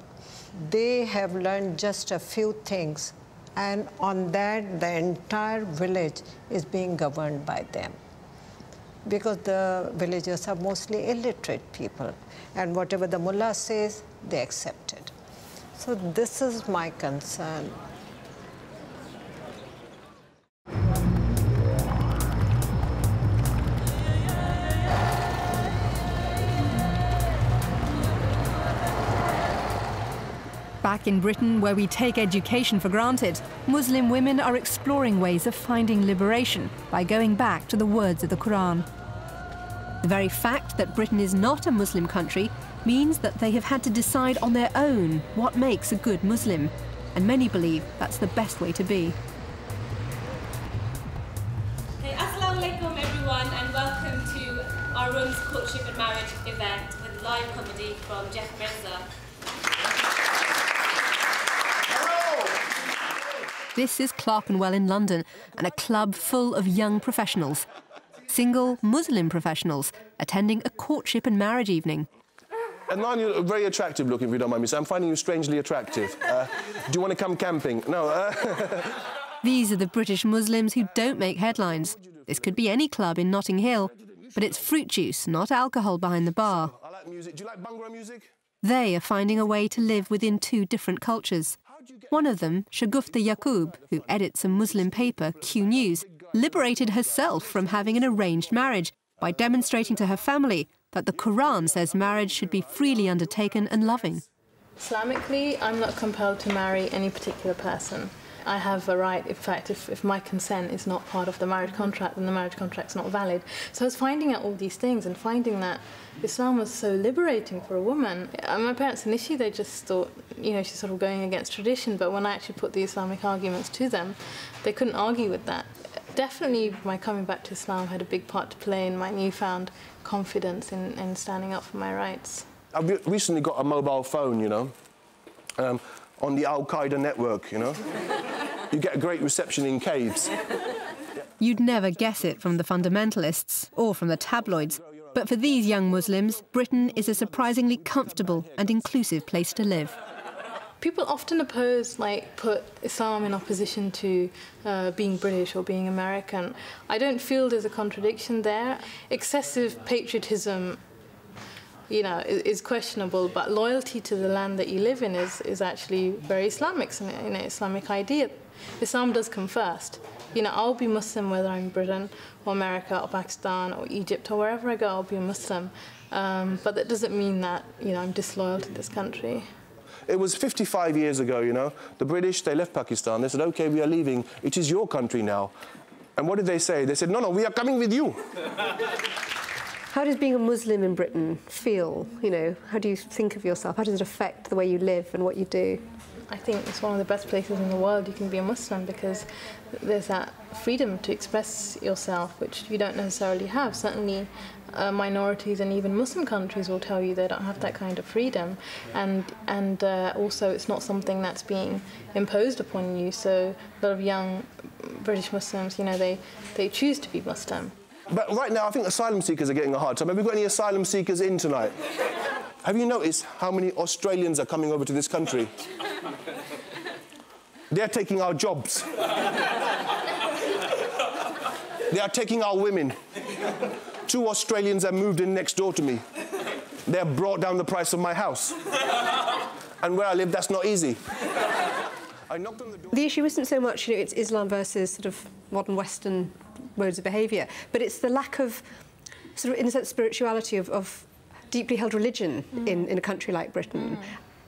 They have learned just a few things, and on that, the entire village is being governed by them because the villagers are mostly illiterate people, and whatever the mullah says, they accept it. So, this is my concern. Back in Britain, where we take education for granted, Muslim women are exploring ways of finding liberation by going back to the words of the Quran. The very fact that Britain is not a Muslim country means that they have had to decide on their own what makes a good Muslim, and many believe that's the best way to be. Hey, Assalamu alaikum everyone and welcome to our Rooms Courtship and Marriage event with live comedy from Jeff Mirza. This is Clerkenwell in London and a club full of young professionals, single Muslim professionals attending a courtship and marriage evening. And Adnan, you're very attractive looking, if you don't mind me saying. I'm finding you strangely attractive. Uh, do you want to come camping? No. Uh... (laughs) These are the British Muslims who don't make headlines. This could be any club in Notting Hill, but it's fruit juice, not alcohol behind the bar. I like music. Do you like Bhangra music? They are finding a way to live within two different cultures. One of them, Shagufta Yaqub, who edits a Muslim paper, Q News, liberated herself from having an arranged marriage by demonstrating to her family that the Quran says marriage should be freely undertaken and loving. Islamically, I'm not compelled to marry any particular person. I have a right, in fact, if, if my consent is not part of the marriage contract, then the marriage contract's not valid. So I was finding out all these things and finding that Islam was so liberating for a woman. And my parents initially, they just thought, you know, she's sort of going against tradition, but when I actually put the Islamic arguments to them, they couldn't argue with that. Definitely, my coming back to Islam had a big part to play in my newfound confidence in, in standing up for my rights. I've recently got a mobile phone, you know. Um, on the Al Qaeda network, you know? you get a great reception in caves. You'd never guess it from the fundamentalists or from the tabloids, but for these young Muslims, Britain is a surprisingly comfortable and inclusive place to live. People often oppose, like, put Islam in opposition to uh, being British or being American. I don't feel there's a contradiction there. Excessive patriotism you know, is, questionable, but loyalty to the land that you live in is, is actually very Islamic, you know, Islamic idea. Islam does come first. You know, I'll be Muslim whether I'm in Britain or America or Pakistan or Egypt or wherever I go, I'll be a Muslim. Um, but that doesn't mean that, you know, I'm disloyal to this country. It was 55 years ago, you know. The British, they left Pakistan. They said, OK, we are leaving. It is your country now. And what did they say? They said, no, no, we are coming with you. (laughs) How does being a Muslim in Britain feel? You know, how do you think of yourself? How does it affect the way you live and what you do? I think it's one of the best places in the world you can be a Muslim because there's that freedom to express yourself, which you don't necessarily have. Certainly, uh, minorities and even Muslim countries will tell you they don't have that kind of freedom, and and uh, also it's not something that's being imposed upon you. So a lot of young British Muslims, you know, they they choose to be Muslim. But right now, I think asylum seekers are getting a hard time. Have we got any asylum seekers in tonight? Have you noticed how many Australians are coming over to this country? They're taking our jobs. they are taking our women. Two Australians have moved in next door to me. They have brought down the price of my house. And where I live, that's not easy. The issue isn't so much, you know, it's Islam versus sort of modern Western modes of behaviour, but it's the lack of, sort of, in a sense, spirituality of, of deeply held religion mm. in, in a country like Britain. Mm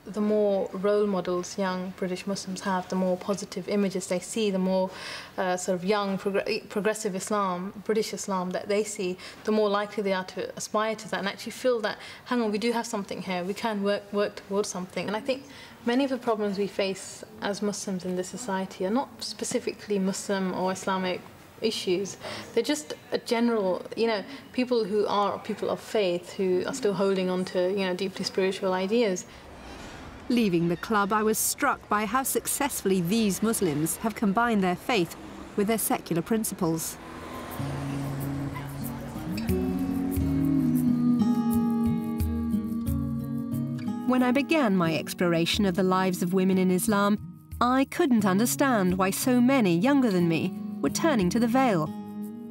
the more role models young British Muslims have, the more positive images they see, the more uh, sort of young prog progressive Islam, British Islam that they see, the more likely they are to aspire to that and actually feel that, hang on, we do have something here, we can work, work towards something. And I think many of the problems we face as Muslims in this society are not specifically Muslim or Islamic issues. They're just a general, you know, people who are people of faith who are still holding on to, you know, deeply spiritual ideas. Leaving the club, I was struck by how successfully these Muslims have combined their faith with their secular principles. When I began my exploration of the lives of women in Islam, I couldn't understand why so many younger than me were turning to the veil,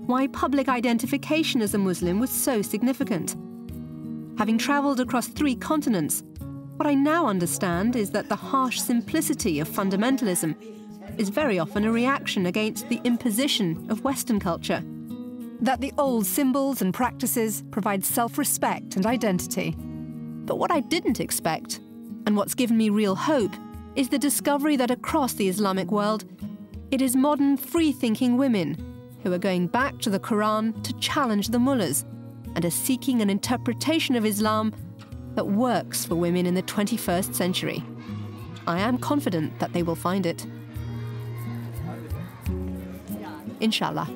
why public identification as a Muslim was so significant. Having travelled across three continents, what I now understand is that the harsh simplicity of fundamentalism is very often a reaction against the imposition of Western culture. That the old symbols and practices provide self respect and identity. But what I didn't expect, and what's given me real hope, is the discovery that across the Islamic world, it is modern free thinking women who are going back to the Quran to challenge the mullahs and are seeking an interpretation of Islam that works for women in the 21st century. I am confident that they will find it. Inshallah.